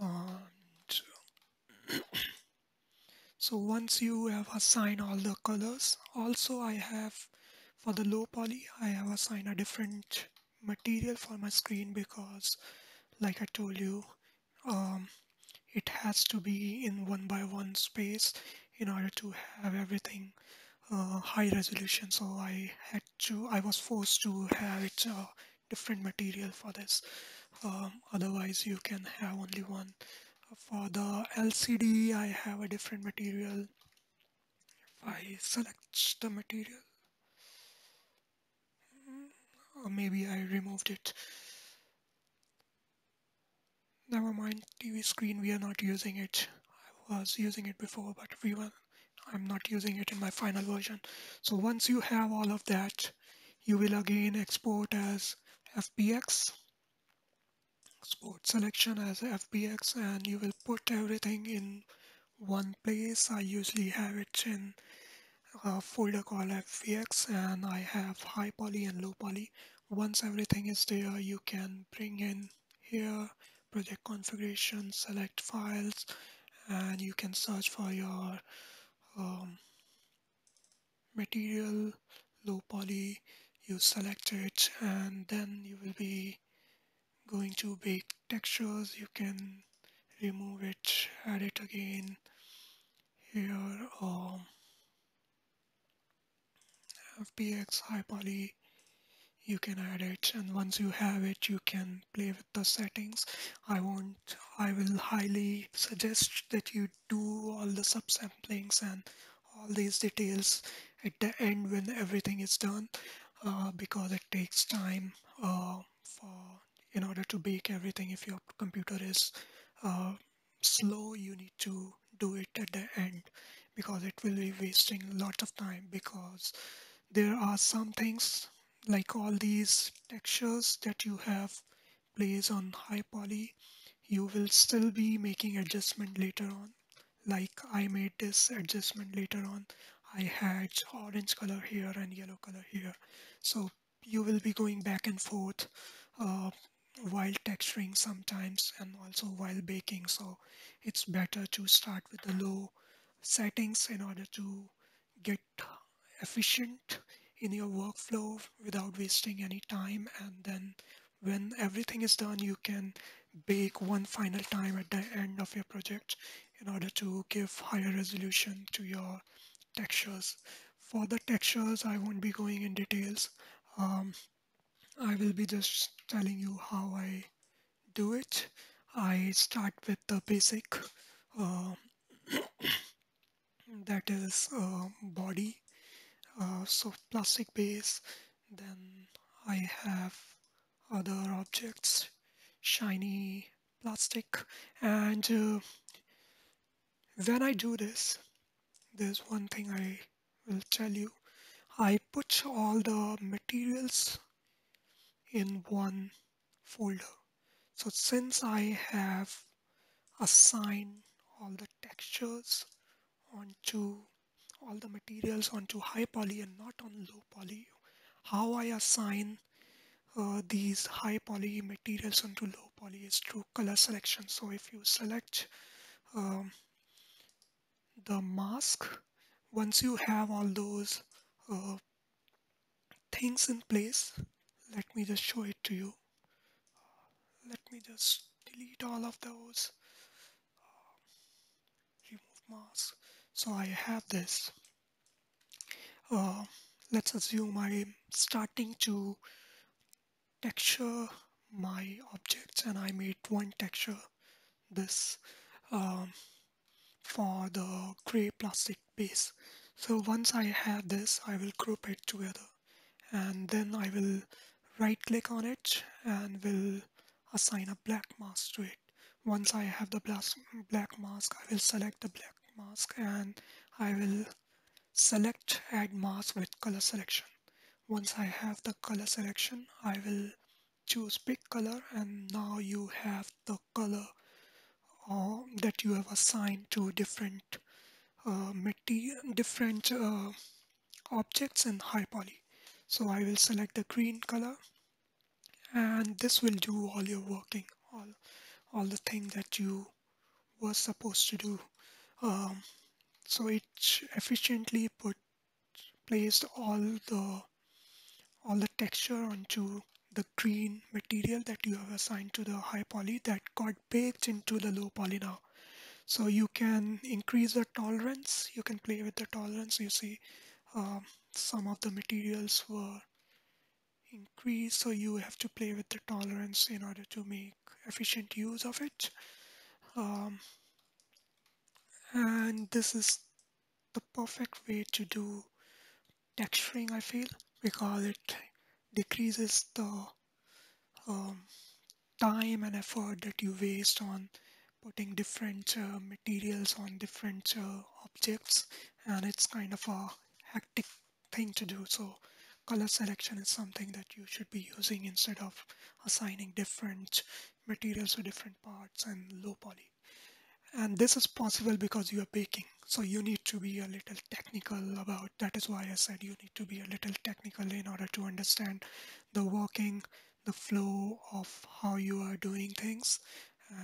And so once you have assigned all the colors also I have for the low poly I have assigned a different material for my screen because like I told you um, it has to be in one by one space in order to have everything uh, high resolution so I had to I was forced to have it uh, different material for this. Um, otherwise you can have only one. For the LCD I have a different material. If I select the material mm, or maybe I removed it. Never mind TV screen we are not using it. I was using it before but we were I'm not using it in my final version. So once you have all of that, you will again export as FBX, export selection as FBX, and you will put everything in one place. I usually have it in a folder called FBX, and I have high poly and low poly. Once everything is there, you can bring in here, project configuration, select files, and you can search for your um, material low poly you select it and then you will be going to bake textures. You can remove it add it again here um, FBX high poly you can add it and once you have it you can play with the settings. I won't I will highly suggest that you do all the subsamplings and all these details at the end when everything is done uh, because it takes time uh, for in order to bake everything. If your computer is uh, slow you need to do it at the end because it will be wasting a lot of time because there are some things like all these textures that you have placed on high poly you will still be making adjustment later on. Like I made this adjustment later on. I had orange color here and yellow color here. So you will be going back and forth uh, while texturing sometimes and also while baking. So it's better to start with the low settings in order to get efficient in your workflow without wasting any time and then when everything is done you can bake one final time at the end of your project in order to give higher resolution to your textures. For the textures I won't be going in details. Um, I will be just telling you how I do it. I start with the basic uh, that is uh, body uh, so plastic base. Then I have other objects shiny plastic. And uh, when I do this there's one thing I will tell you. I put all the materials in one folder. So since I have assigned all the textures onto all the materials onto high poly and not on low poly. How I assign uh, these high poly materials onto low poly is through color selection. So if you select um, the mask, once you have all those uh, things in place, let me just show it to you. let me just delete all of those. Uh, remove mask so I have this. Uh, let's assume I'm starting to texture my objects and I made one texture this um, for the gray plastic base. So once I have this I will group it together and then I will right click on it and will assign a black mask to it. Once I have the black mask I will select the black mask and I will select add mask with color selection. Once I have the color selection, I will choose pick color and now you have the color uh, that you have assigned to different uh, different uh, objects in high poly. So I will select the green color and this will do all your working, all, all the things that you were supposed to do um, so it efficiently put placed all the all the texture onto the green material that you have assigned to the high poly that got baked into the low poly now. So you can increase the tolerance. You can play with the tolerance. You see um, some of the materials were increased so you have to play with the tolerance in order to make efficient use of it. Um, and this is the perfect way to do texturing I feel because it decreases the um, time and effort that you waste on putting different uh, materials on different uh, objects. And it's kind of a hectic thing to do. So color selection is something that you should be using instead of assigning different materials to different parts and low poly and this is possible because you are baking. So you need to be a little technical about that is why I said you need to be a little technical in order to understand the working the flow of how you are doing things.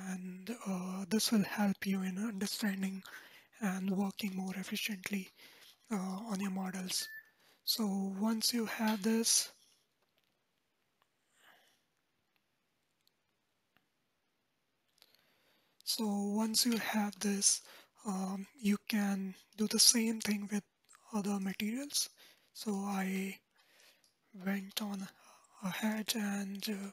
And uh, this will help you in understanding and working more efficiently uh, on your models. So once you have this so once you have this um, you can do the same thing with other materials. So I went on ahead and uh,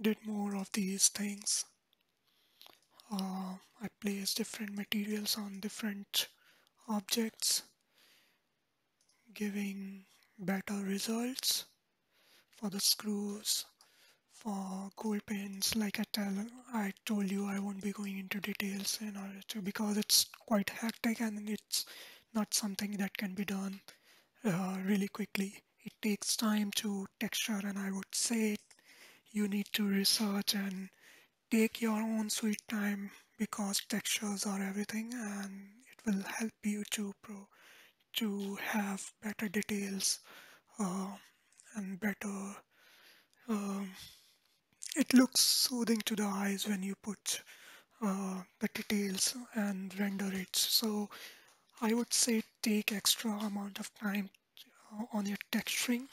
did more of these things. Uh, I placed different materials on different objects giving better results for the screws for gold pins like I tell I told you I won't be going into details in order to because it's quite hectic and it's not something that can be done uh, really quickly. It takes time to texture and I would say you need to research and take your own sweet time because textures are everything and it will help you to pro to have better details uh, and better um, it looks soothing to the eyes when you put uh, the details and render it. So I would say take extra amount of time uh, on your texturing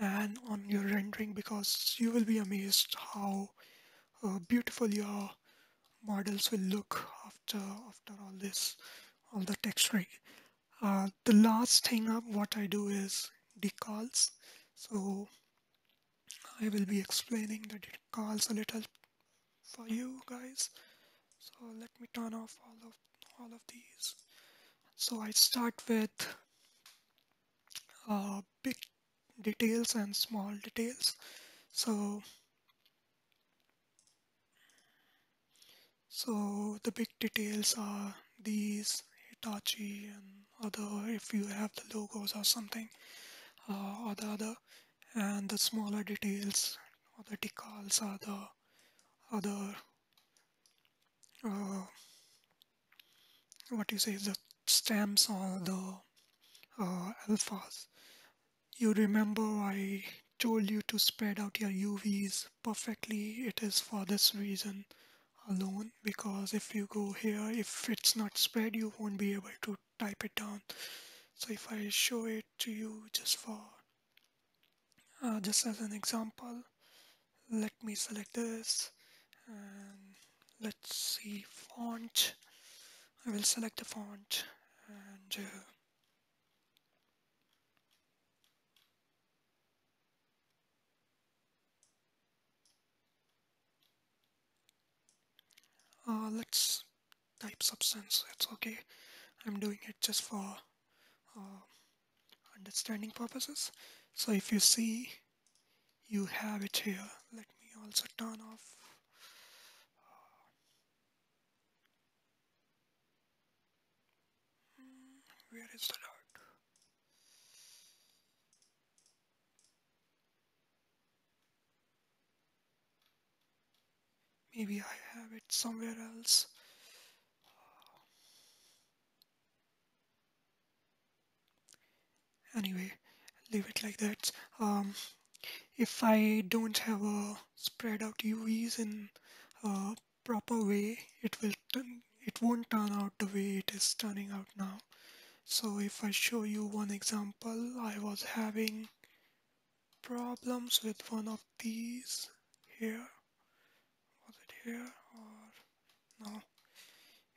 and on your rendering because you will be amazed how uh, beautiful your models will look after after all this all the texturing. Uh, the last thing up what I do is decals. So I will be explaining the decals a little for you guys. So let me turn off all of all of these. So I start with uh, big details and small details. So so the big details are these Hitachi and other if you have the logos or something uh, or the other and the smaller details or the decals are the other uh, what you say the stamps or the uh, alphas. You remember I told you to spread out your UVs perfectly. It is for this reason alone because if you go here if it's not spread you won't be able to type it down. So if I show it to you just for uh, just as an example let me select this and let's see font. I will select the font and uh, uh, let's type substance. It's okay. I'm doing it just for uh, understanding purposes so if you see you have it here. Let me also turn off. Hmm, where is the dot? Maybe I have it somewhere else. Anyway leave it like that. Um, if I don't have a spread out UVs in a proper way it will turn, it won't turn out the way it is turning out now. So if I show you one example I was having problems with one of these here. Was it here or no?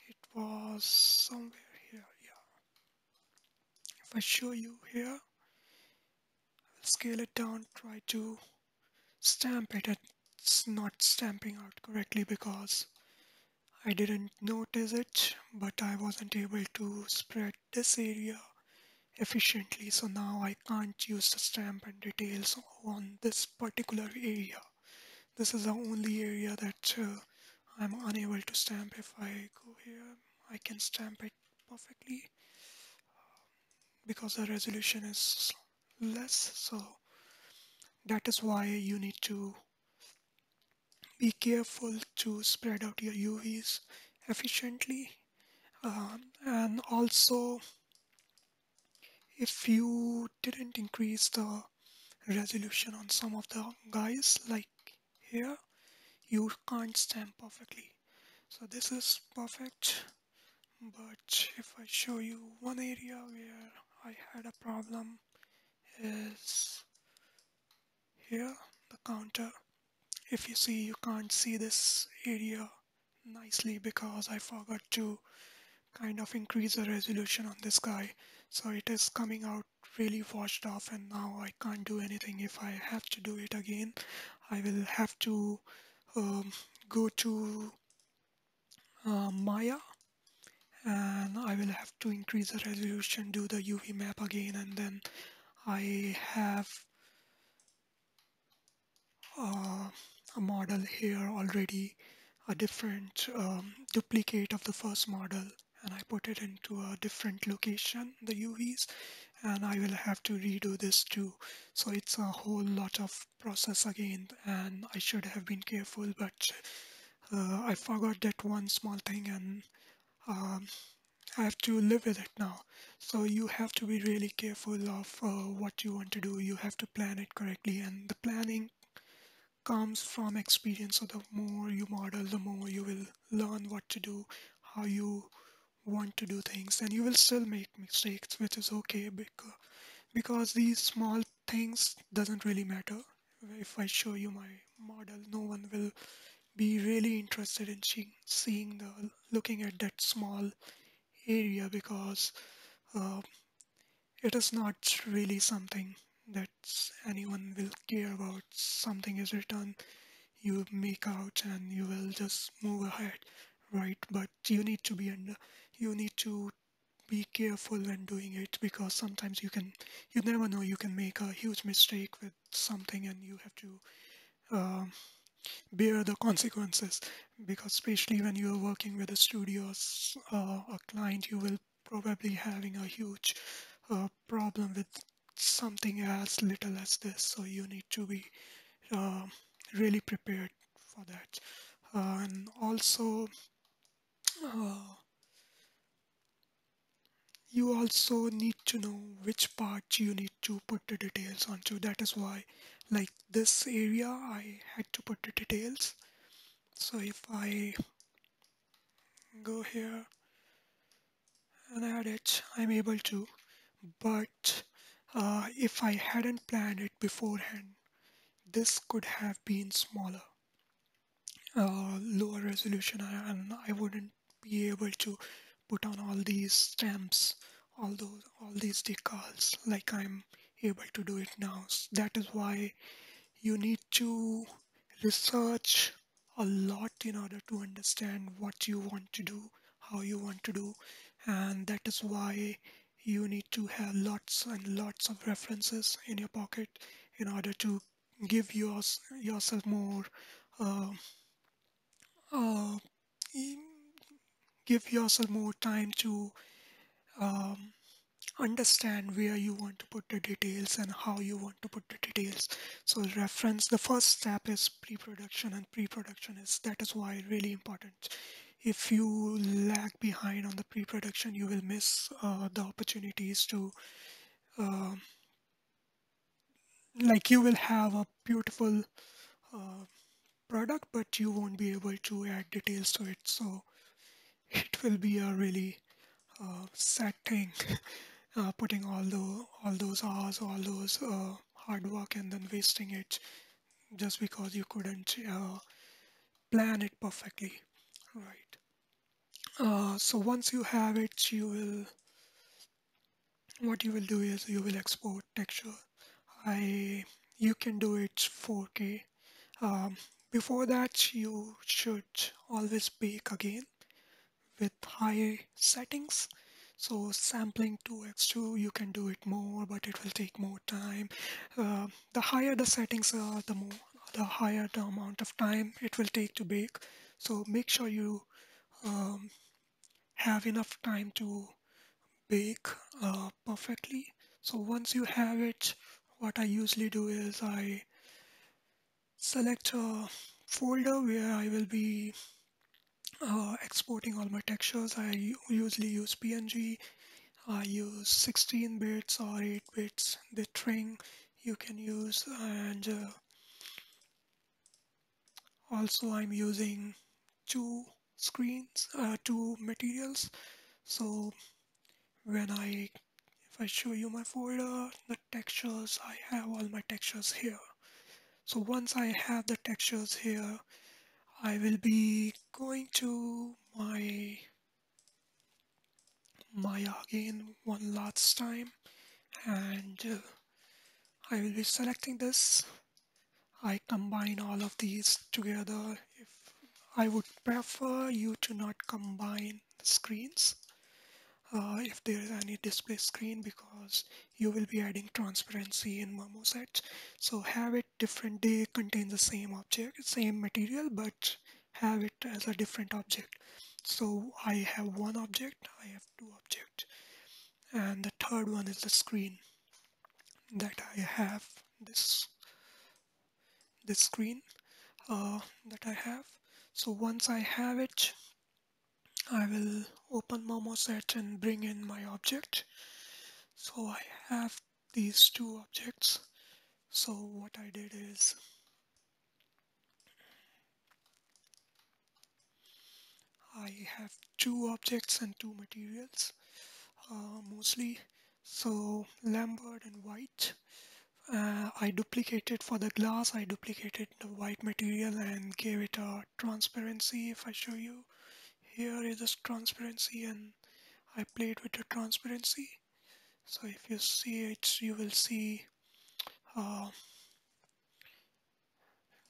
It was somewhere here yeah. If I show you here scale it down, try to stamp it. It's not stamping out correctly because I didn't notice it, but I wasn't able to spread this area efficiently. So now I can't use the stamp and details on this particular area. This is the only area that uh, I'm unable to stamp. If I go here, I can stamp it perfectly because the resolution is less. So that is why you need to be careful to spread out your UVs efficiently. Um, and also if you didn't increase the resolution on some of the guys like here you can't stamp perfectly. So this is perfect. But if I show you one area where I had a problem is here the counter. If you see you can't see this area nicely because I forgot to kind of increase the resolution on this guy. So it is coming out really washed off and now I can't do anything. If I have to do it again I will have to um, go to uh, Maya and I will have to increase the resolution do the UV map again and then I have uh, a model here already a different um, duplicate of the first model and I put it into a different location the UVs and I will have to redo this too. So it's a whole lot of process again and I should have been careful but uh, I forgot that one small thing and um, have to live with it now. So you have to be really careful of uh, what you want to do. You have to plan it correctly and the planning comes from experience. So the more you model the more you will learn what to do how you want to do things and you will still make mistakes which is okay because because these small things doesn't really matter. If i show you my model no one will be really interested in seeing the looking at that small area because uh, it is not really something that anyone will care about. Something is written you make out and you will just move ahead right? But you need to be under you need to be careful when doing it because sometimes you can you never know you can make a huge mistake with something and you have to um, bear the consequences. Because especially when you are working with a studio uh, a client you will probably having a huge uh, problem with something as little as this. So you need to be uh, really prepared for that. Uh, and also uh, you also need to know which part you need to put the details onto. That is why like this area I had to put the details. So if I go here and add it I'm able to. But uh, if I hadn't planned it beforehand this could have been smaller uh, lower resolution and I wouldn't be able to put on all these stamps all those all these decals like I'm able to do it now. That is why you need to research a lot in order to understand what you want to do how you want to do and that is why you need to have lots and lots of references in your pocket in order to give yours, yourself more uh, uh, give yourself more time to um, understand where you want to put the details and how you want to put the details. So reference the first step is pre-production and pre-production is that is why really important. If you lag behind on the pre-production you will miss uh, the opportunities to uh, like you will have a beautiful uh, product but you won't be able to add details to it. So it will be a really uh, sad thing uh, putting all the all those hours all those uh, hard work and then wasting it just because you couldn't uh, plan it perfectly right? Uh, so once you have it you will what you will do is you will export texture. I you can do it 4k um, before that you should always bake again with high settings so sampling 2x2 you can do it more but it will take more time. Uh, the higher the settings are the more the higher the amount of time it will take to bake. So make sure you um, have enough time to bake uh, perfectly. So once you have it what I usually do is I select a folder where I will be uh, exporting all my textures. I usually use PNG. I use 16 bits or 8 bits bitring you can use and uh, also I'm using two screens, uh, two materials. So when I if I show you my folder, the textures, I have all my textures here. so once I have the textures here I will be going to my Maya again one last time. And uh, I will be selecting this. I combine all of these together if I would prefer you to not combine screens uh, if there is any display screen because you will be adding transparency in Marmoset. So have it different, they contain the same object, same material, but have it as a different object. So I have one object, I have two objects, and the third one is the screen that I have this this screen uh, that I have. So once I have it, I will open Marmoset and bring in my object. So I have these two objects. So what I did is I have two objects and two materials uh, mostly. So Lambert and white. Uh, I duplicated for the glass, I duplicated the white material and gave it a transparency if I show you here is this transparency and I played with the transparency. So if you see it you will see uh,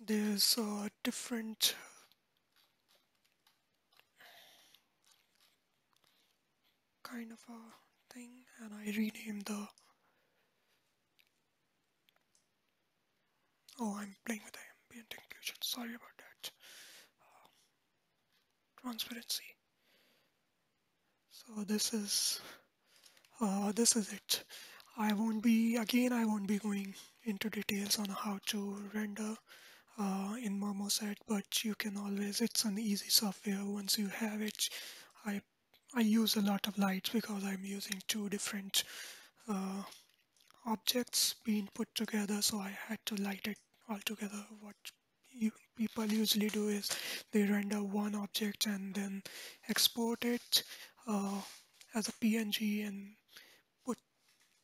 there's a different kind of a thing and I renamed the oh I'm playing with the ambient occlusion sorry about transparency. So this is uh, this is it. I won't be again I won't be going into details on how to render uh, in Marmoset but you can always it's an easy software. Once you have it I I use a lot of lights because I'm using two different uh, objects being put together so I had to light it all together what you, people usually do is they render one object and then export it uh, as a PNG and put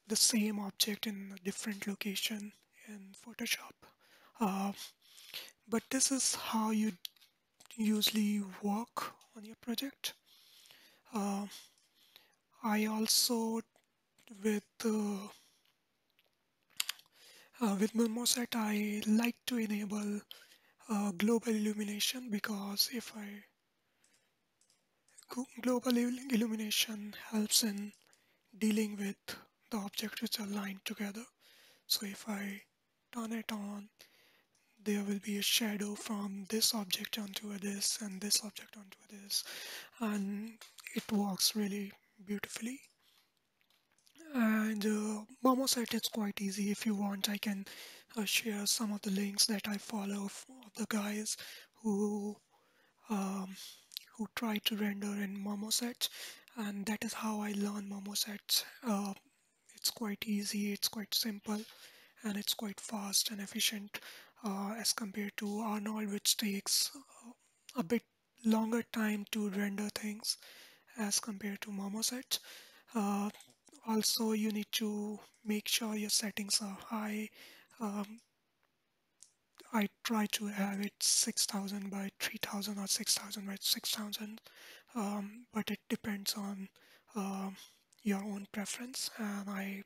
the same object in a different location in Photoshop. Uh, but this is how you usually work on your project. Uh, I also with uh, uh, with Marmoset I like to enable uh, global illumination because if I global illumination helps in dealing with the objects which are lined together. So if I turn it on there will be a shadow from this object onto this and this object onto this. And it works really beautifully. And uh, Marmoset is quite easy. If you want I can share some of the links that I follow of the guys who um, who try to render in Marmoset and that is how I learn Marmoset uh, it's quite easy it's quite simple and it's quite fast and efficient uh, as compared to Arnold which takes uh, a bit longer time to render things as compared to Marmoset uh, also you need to make sure your settings are high um, I try to have it 6000 by 3000 or 6000 by 6000 um, but it depends on uh, your own preference and I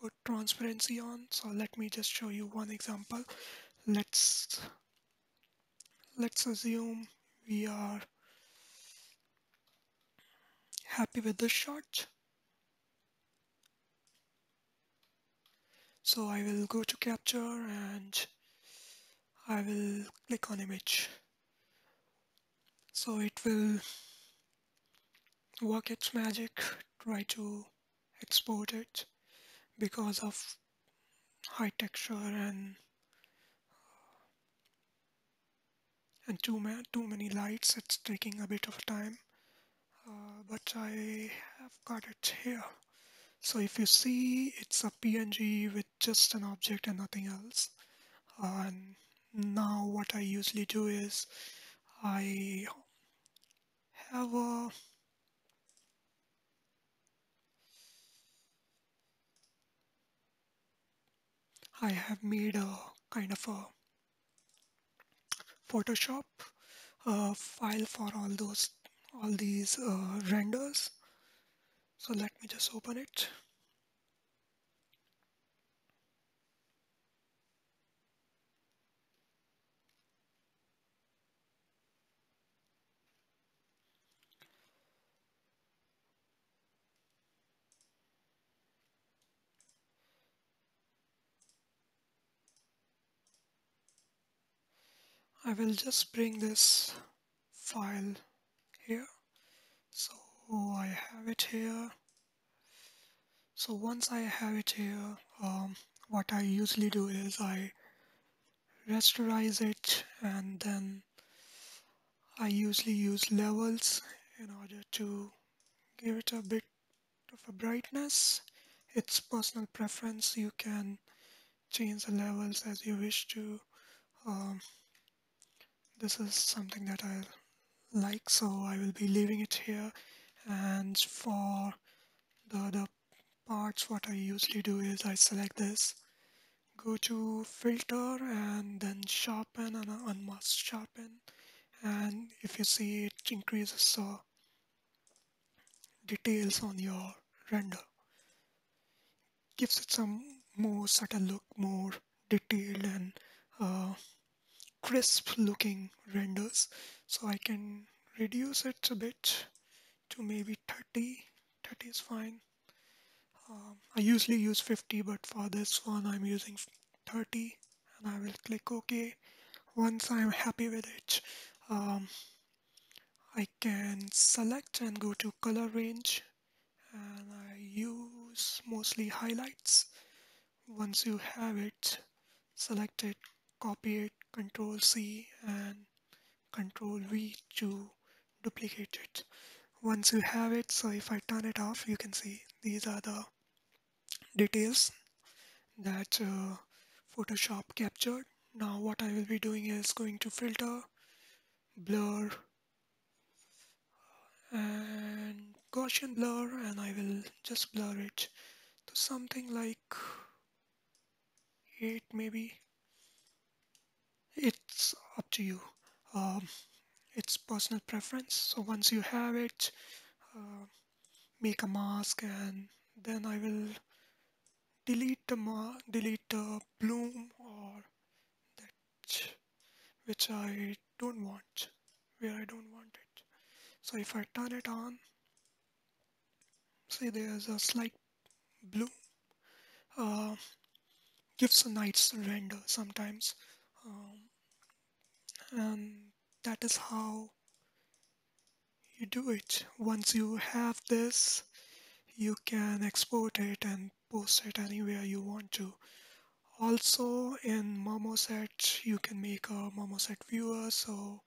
put transparency on. So let me just show you one example. Let's let's assume we are happy with this shot So I will go to capture and I will click on image. So it will work its magic, try to export it because of high texture and and too, ma too many lights it's taking a bit of time uh, but I have got it here so if you see it's a PNG with just an object and nothing else. And now what I usually do is I have a I have made a kind of a Photoshop uh, file for all those all these uh, renders so let me just open it. I will just bring this file here so I have it here. So once I have it here um, what I usually do is I rasterize it and then I usually use levels in order to give it a bit of a brightness. It's personal preference. You can change the levels as you wish to. Um, this is something that I like so I will be leaving it here and for the other parts what I usually do is I select this go to filter and then sharpen and unmask sharpen. And if you see it increases the details on your render gives it some more subtle look more detailed and uh, crisp looking renders. So I can reduce it a bit to maybe 30 30 is fine. Um, I usually use 50 but for this one I'm using 30 and I will click OK. Once I'm happy with it um, I can select and go to color range and I use mostly highlights. Once you have it select it copy it control C and control V to duplicate it once you have it so if I turn it off you can see these are the details that uh, Photoshop captured. Now what I will be doing is going to filter blur and Gaussian blur and I will just blur it to something like 8 maybe. It's up to you. Um, it's personal preference. So once you have it uh, make a mask and then I will delete the ma delete the bloom or that which I don't want where I don't want it. So if I turn it on see there's a slight bloom uh, gives a nice render sometimes um, and that is how you do it. Once you have this you can export it and post it anywhere you want to. Also in Marmoset, you can make a Marmoset viewer so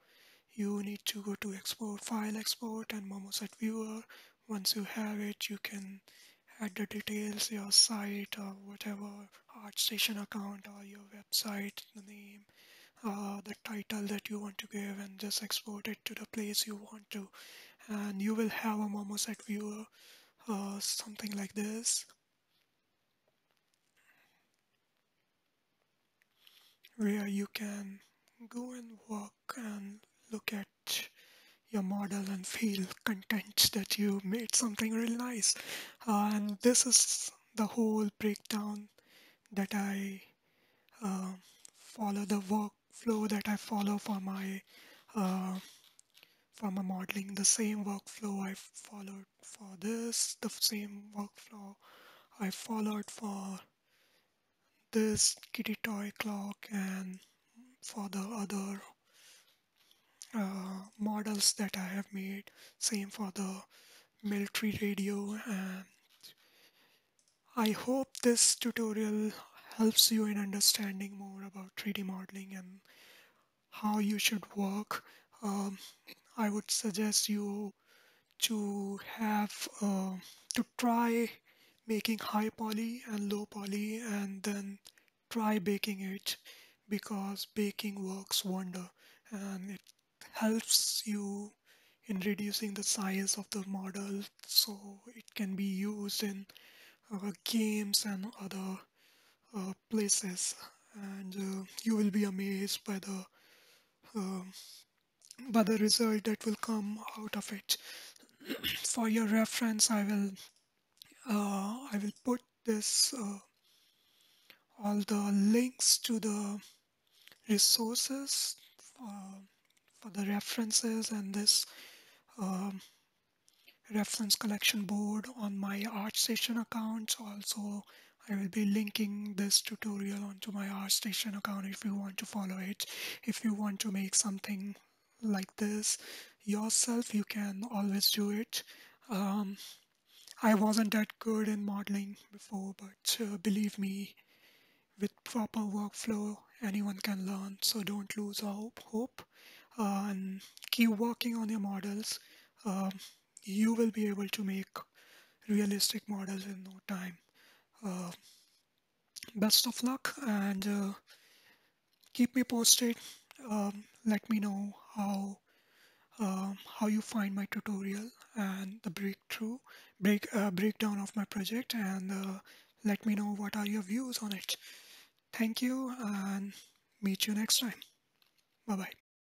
you need to go to export file export and Marmoset viewer. Once you have it you can add the details your site or whatever ArtStation account or your website the name uh, the title that you want to give and just export it to the place you want to and you will have a Marmoset viewer uh, something like this where you can go and work and look at your model and feel content that you made something really nice. Uh, and this is the whole breakdown that I uh, follow the workflow that I follow for my uh, for my modeling. The same workflow I followed for this, the same workflow I followed for this kitty toy clock and for the other uh, models that I have made same for the military radio and I hope this tutorial helps you in understanding more about 3D modeling and how you should work. Um, I would suggest you to have uh, to try making high poly and low poly and then try baking it because baking works wonder and it helps you in reducing the size of the model so it can be used in uh, games and other uh, places and uh, you will be amazed by the um, but the result that will come out of it. For your reference, I will uh, I will put this uh, all the links to the resources uh, for the references and this um, reference collection board on my ArtStation account. Also, I will be linking this tutorial onto my ArtStation account if you want to follow it. If you want to make something like this yourself, you can always do it. Um, I wasn't that good in modeling before, but uh, believe me, with proper workflow, anyone can learn. So don't lose hope. hope uh, and keep working on your models. Um, you will be able to make realistic models in no time. Uh, best of luck and uh, keep me posted. Um, let me know how um, how you find my tutorial and the breakthrough break uh, breakdown of my project and uh, let me know what are your views on it. Thank you and meet you next time. Bye bye.